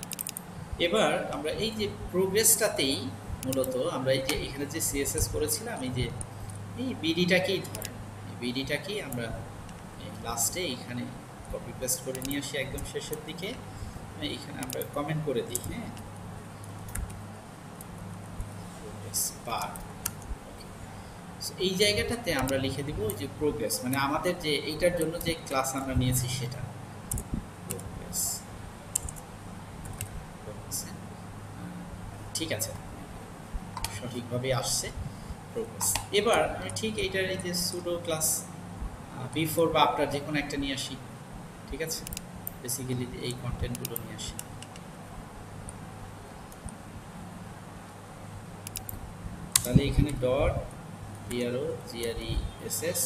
এবার আমরা এই যে প্রোগ্রেসটাতেই মূলত আমরা এই যে এখানে যে সিএসএস করেছিলাম, এই যে, এই বিডিটাকেই ধরেন। বিডিটাকেই আমরা লাস্টে এখানে কপি পেস্ট করে নিয়ে আসি একদম শেষের দিকে। এখানে আমরা কমেন্ট করে দিই হ্যাঁ? এই জায়গাটাতে আমরা লিখে দিব যে প্রোগ্রেস মানে আমাদের যে এইটার জন্য যে ক্লাস আমরা নিয়েছি সেটা। ঠিক আছে। সঠিকভাবে আসছে। প্রোগ্রেস এবার আমি ঠিক এইটার এই যে সুডো ক্লাস বিফোর বা আফটার যে কোনো একটা নিয়ে আসি, ঠিক আছে? বেসিক্যালি এই কন্টেন্টগুলো নিয়ে আসি। তাহলে এখানে ডট বিআরও GRE S S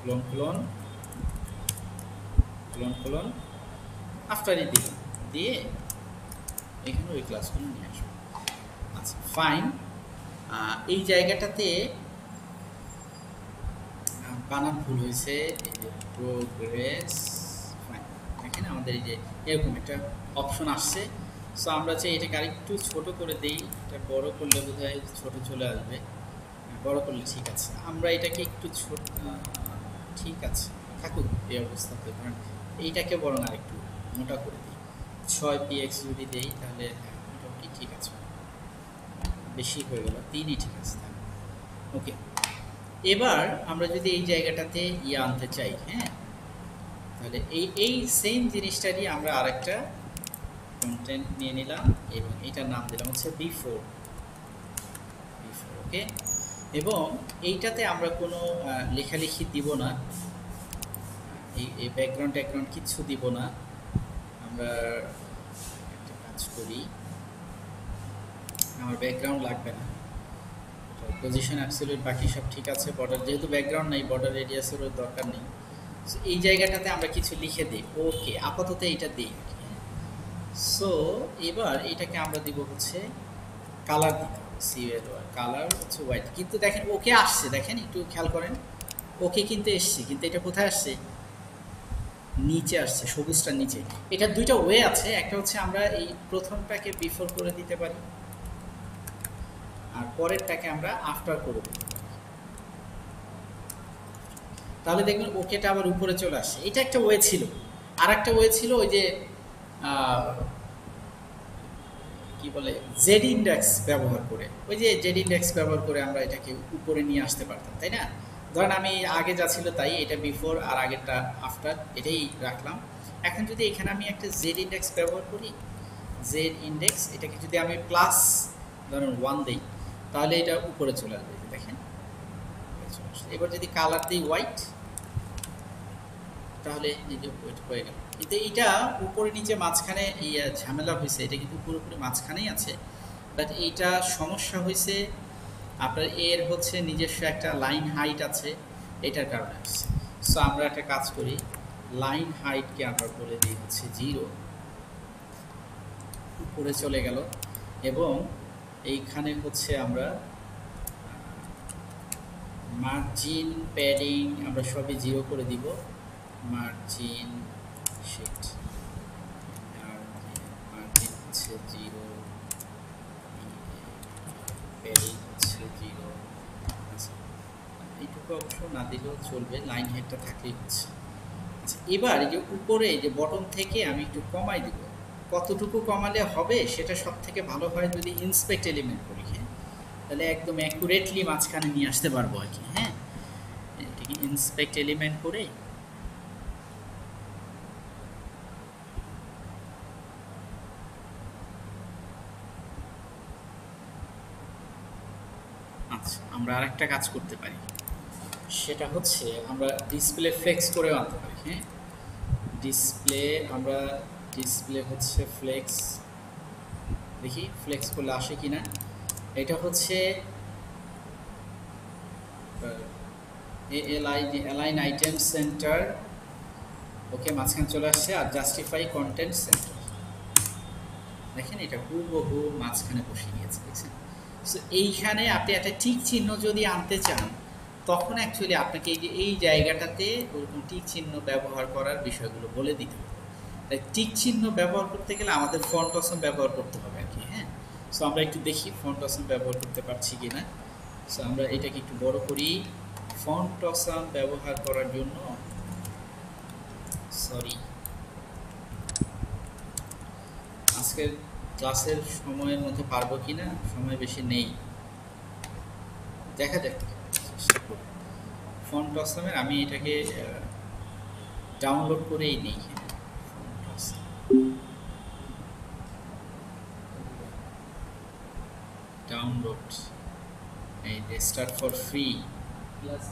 colon colon colon colon আফটারই দিলাম দিয়ে এখানে ওই ক্লাসগুলো নিয়ে আসব। আচ্ছা ফাইন এই জায়গাটাতে বানান ভুল হয়েছে। প্রোগ্রেস দেখেন আমাদের এই যে এরকম একটা অপশন আসছে। সো আমরা চাই এটাকে আরেকটু ছোট করে দিই। এটা বড় করলে বোধ হয় ছোটো চলে আসবে। বড় করলে ঠিক আছে। আমরা এটাকে একটু ছোট ঠিক আছে। থাকুক এই অবস্থাতে, কারণ এইটাকে বরং আরেকটু মোটা করে দিই। ছয় পি এক্স যদি দিই, তাহলে মোটামুটি ঠিক আছে। বেশি হয়ে গেল, তিনই ঠিক আছে ওকে এবার আমরা যদি এই জায়গাটাতে ইয়ে আনতে চাই হ্যাঁ? তাহলে এই এই সেম জিনিসটারই আমরা আরেকটা কন্টেন্ট নিয়ে নিলাম এবং এটার নাম দিলাম হচ্ছে B four B four okay এবং এইটাতে আমরা কোনো লেখালেখি দিব না। এই ব্যাকগ্রাউন্ড ট্যাকগ্রাউন্ড কিচ্ছু দিব না। আমরা একটা কাজ করি। আমার ব্যাকগ্রাউন্ড লাগবে না। পজিশন অ্যাবসলিউট বাকি সব ঠিক আছে বর্ডার যেহেতু ব্যাকগ্রাউন্ড নেই বর্ডার রেডিয়াসের দরকার নেই। এই জায়গাটাতে আমরা কিছু লিখে দিই। ওকে আপাতত এইটা দিই। সো এবার এটাকে আমরা দিব হচ্ছে কালার দিতে। সিএল কালার হচ্ছে হোয়াইট কিন্তু দেখেন, ওকে আসছে, দেখেন, একটু খেয়াল করেন। ওকে কিন্তু এসছে, কিন্তু এটা কোথায় আসছে? নিচে আসছে, সবুজটার নিচে। এটার দুইটা ওয়ে আছে, একটা হচ্ছে আমরা এই প্রথমটাকে বিফোর করে দিতে পারি, আর পরেরটাকে আমরা আফটার করে তাহলে দেখবেন, ওকেটা আবার উপরে চলে আসছে। এটা একটা ওয়ে ছিল। আর একটা ওয়ে ছিল ওই যে কি বলে জেড ইন্ডেক্স ব্যবহার করে। ওই যে জেড ইন্ডেক্স ব্যবহার করে আমরা এটাকে উপরে নিয়ে আসতে পারতাম, তাই না? ধরেন আমি আগে যা ছিল তাই, এটা বিফোর আর আগেরটা আফটার এটাই রাখলাম। এখন যদি এখানে আমি একটা জেড ইন্ডেক্স ব্যবহার করি জেড ইন্ডেক্স এটাকে যদি আমি প্লাস ধরেন ওয়ান দিই, তাহলে এটা উপরে চলে আসবে দেখেন। এবার যদি কালার দিই হোয়াইট তাহলে নিজে হয়ে গেল। কিন্তু এইটা উপরে নিচে মাঝখানে এই ঝামেলা হয়েছে এটা কিন্তু পুরোপুরি মাঝখানেই আছে। বাট এইটা সমস্যা হয়েছে আপনার এর হচ্ছে নিজস্ব একটা লাইন হাইট আছে, এটার কারণে আসছে সো আমরা একটা কাজ করি লাইন হাইটকে আমরা বলে দিই হচ্ছে জিরো উপরে চলে গেল। এবং এইখানে হচ্ছে আমরা মার্জিন প্যাডিং আমরা সবই জিরো করে দিব। মার্জিন শিট মার্জিন হচ্ছে জিরো হচ্ছে জিরো আচ্ছা এইটুকু অবশ্য না দিলেও চলবে লাইন হেডটা থাকলেই হচ্ছে আচ্ছা এবার যে উপরে যে বটম থেকে আমি একটু কমাই দিব কতটুকু কমালে হবে সেটা সব থেকে ভালো হয় যদি ইন্সপেক্ট এলিমেন্ট করি হ্যাঁ তাহলে একদম অ্যাকুরেটলি মাঝখানে নিয়ে আসতে পারব আর কি হ্যাঁ ইন্সপেক্ট এলিমেন্ট করে আচ্ছা আমরা আরেকটা কাজ করতে পারি। সেটা হচ্ছে আমরা ডিসপ্লে ফ্লেক্স করেও আনতে পারি হ্যাঁ? ডিসপ্লে আমরা ডিসপ্লে হচ্ছে ফ্লেক্স দেখি ফ্লেক্স করলে আসে কি না এটা হচ্ছে অ্যালাইন আইটেম সেন্টার ওকে মাঝখানে চলে আসছে, আর জাস্টিফাই কন্টেন্ট সেন্টার দেখেন এটা হুবহু মাঝখানে বসে গিয়েছে দেখছেন? সো এইখানে আপনি একটা ঠিক চিহ্ন যদি আনতে চান, তখন অ্যাকচুয়ালি আপনাকে এই যে, এই জায়গাটাতে ওরকম টিক চিহ্ন ব্যবহার করার বিষয়গুলো বলে দিতে হবে। তাই টিক চিহ্ন ব্যবহার করতে গেলে আমাদের ফন্ট অসম ব্যবহার করতে হবে আর কি হ্যাঁ? সো আমরা একটু দেখি ফন্ট অসাম ব্যবহার করতে পারছি কি না সো আমরা এটাকে একটু বড় করি। ফন্ট অসাম ব্যবহার করার জন্য সরি আজকের ক্লাসের সময়ের মধ্যে পারব কি না সময় বেশি নেই। দেখা যাক। ফন্ট অসামের আমি এটাকে ডাউনলোড করেই নিই। ডাউনলোড এই স্টার্ট ফর ফ্রি ক্লাস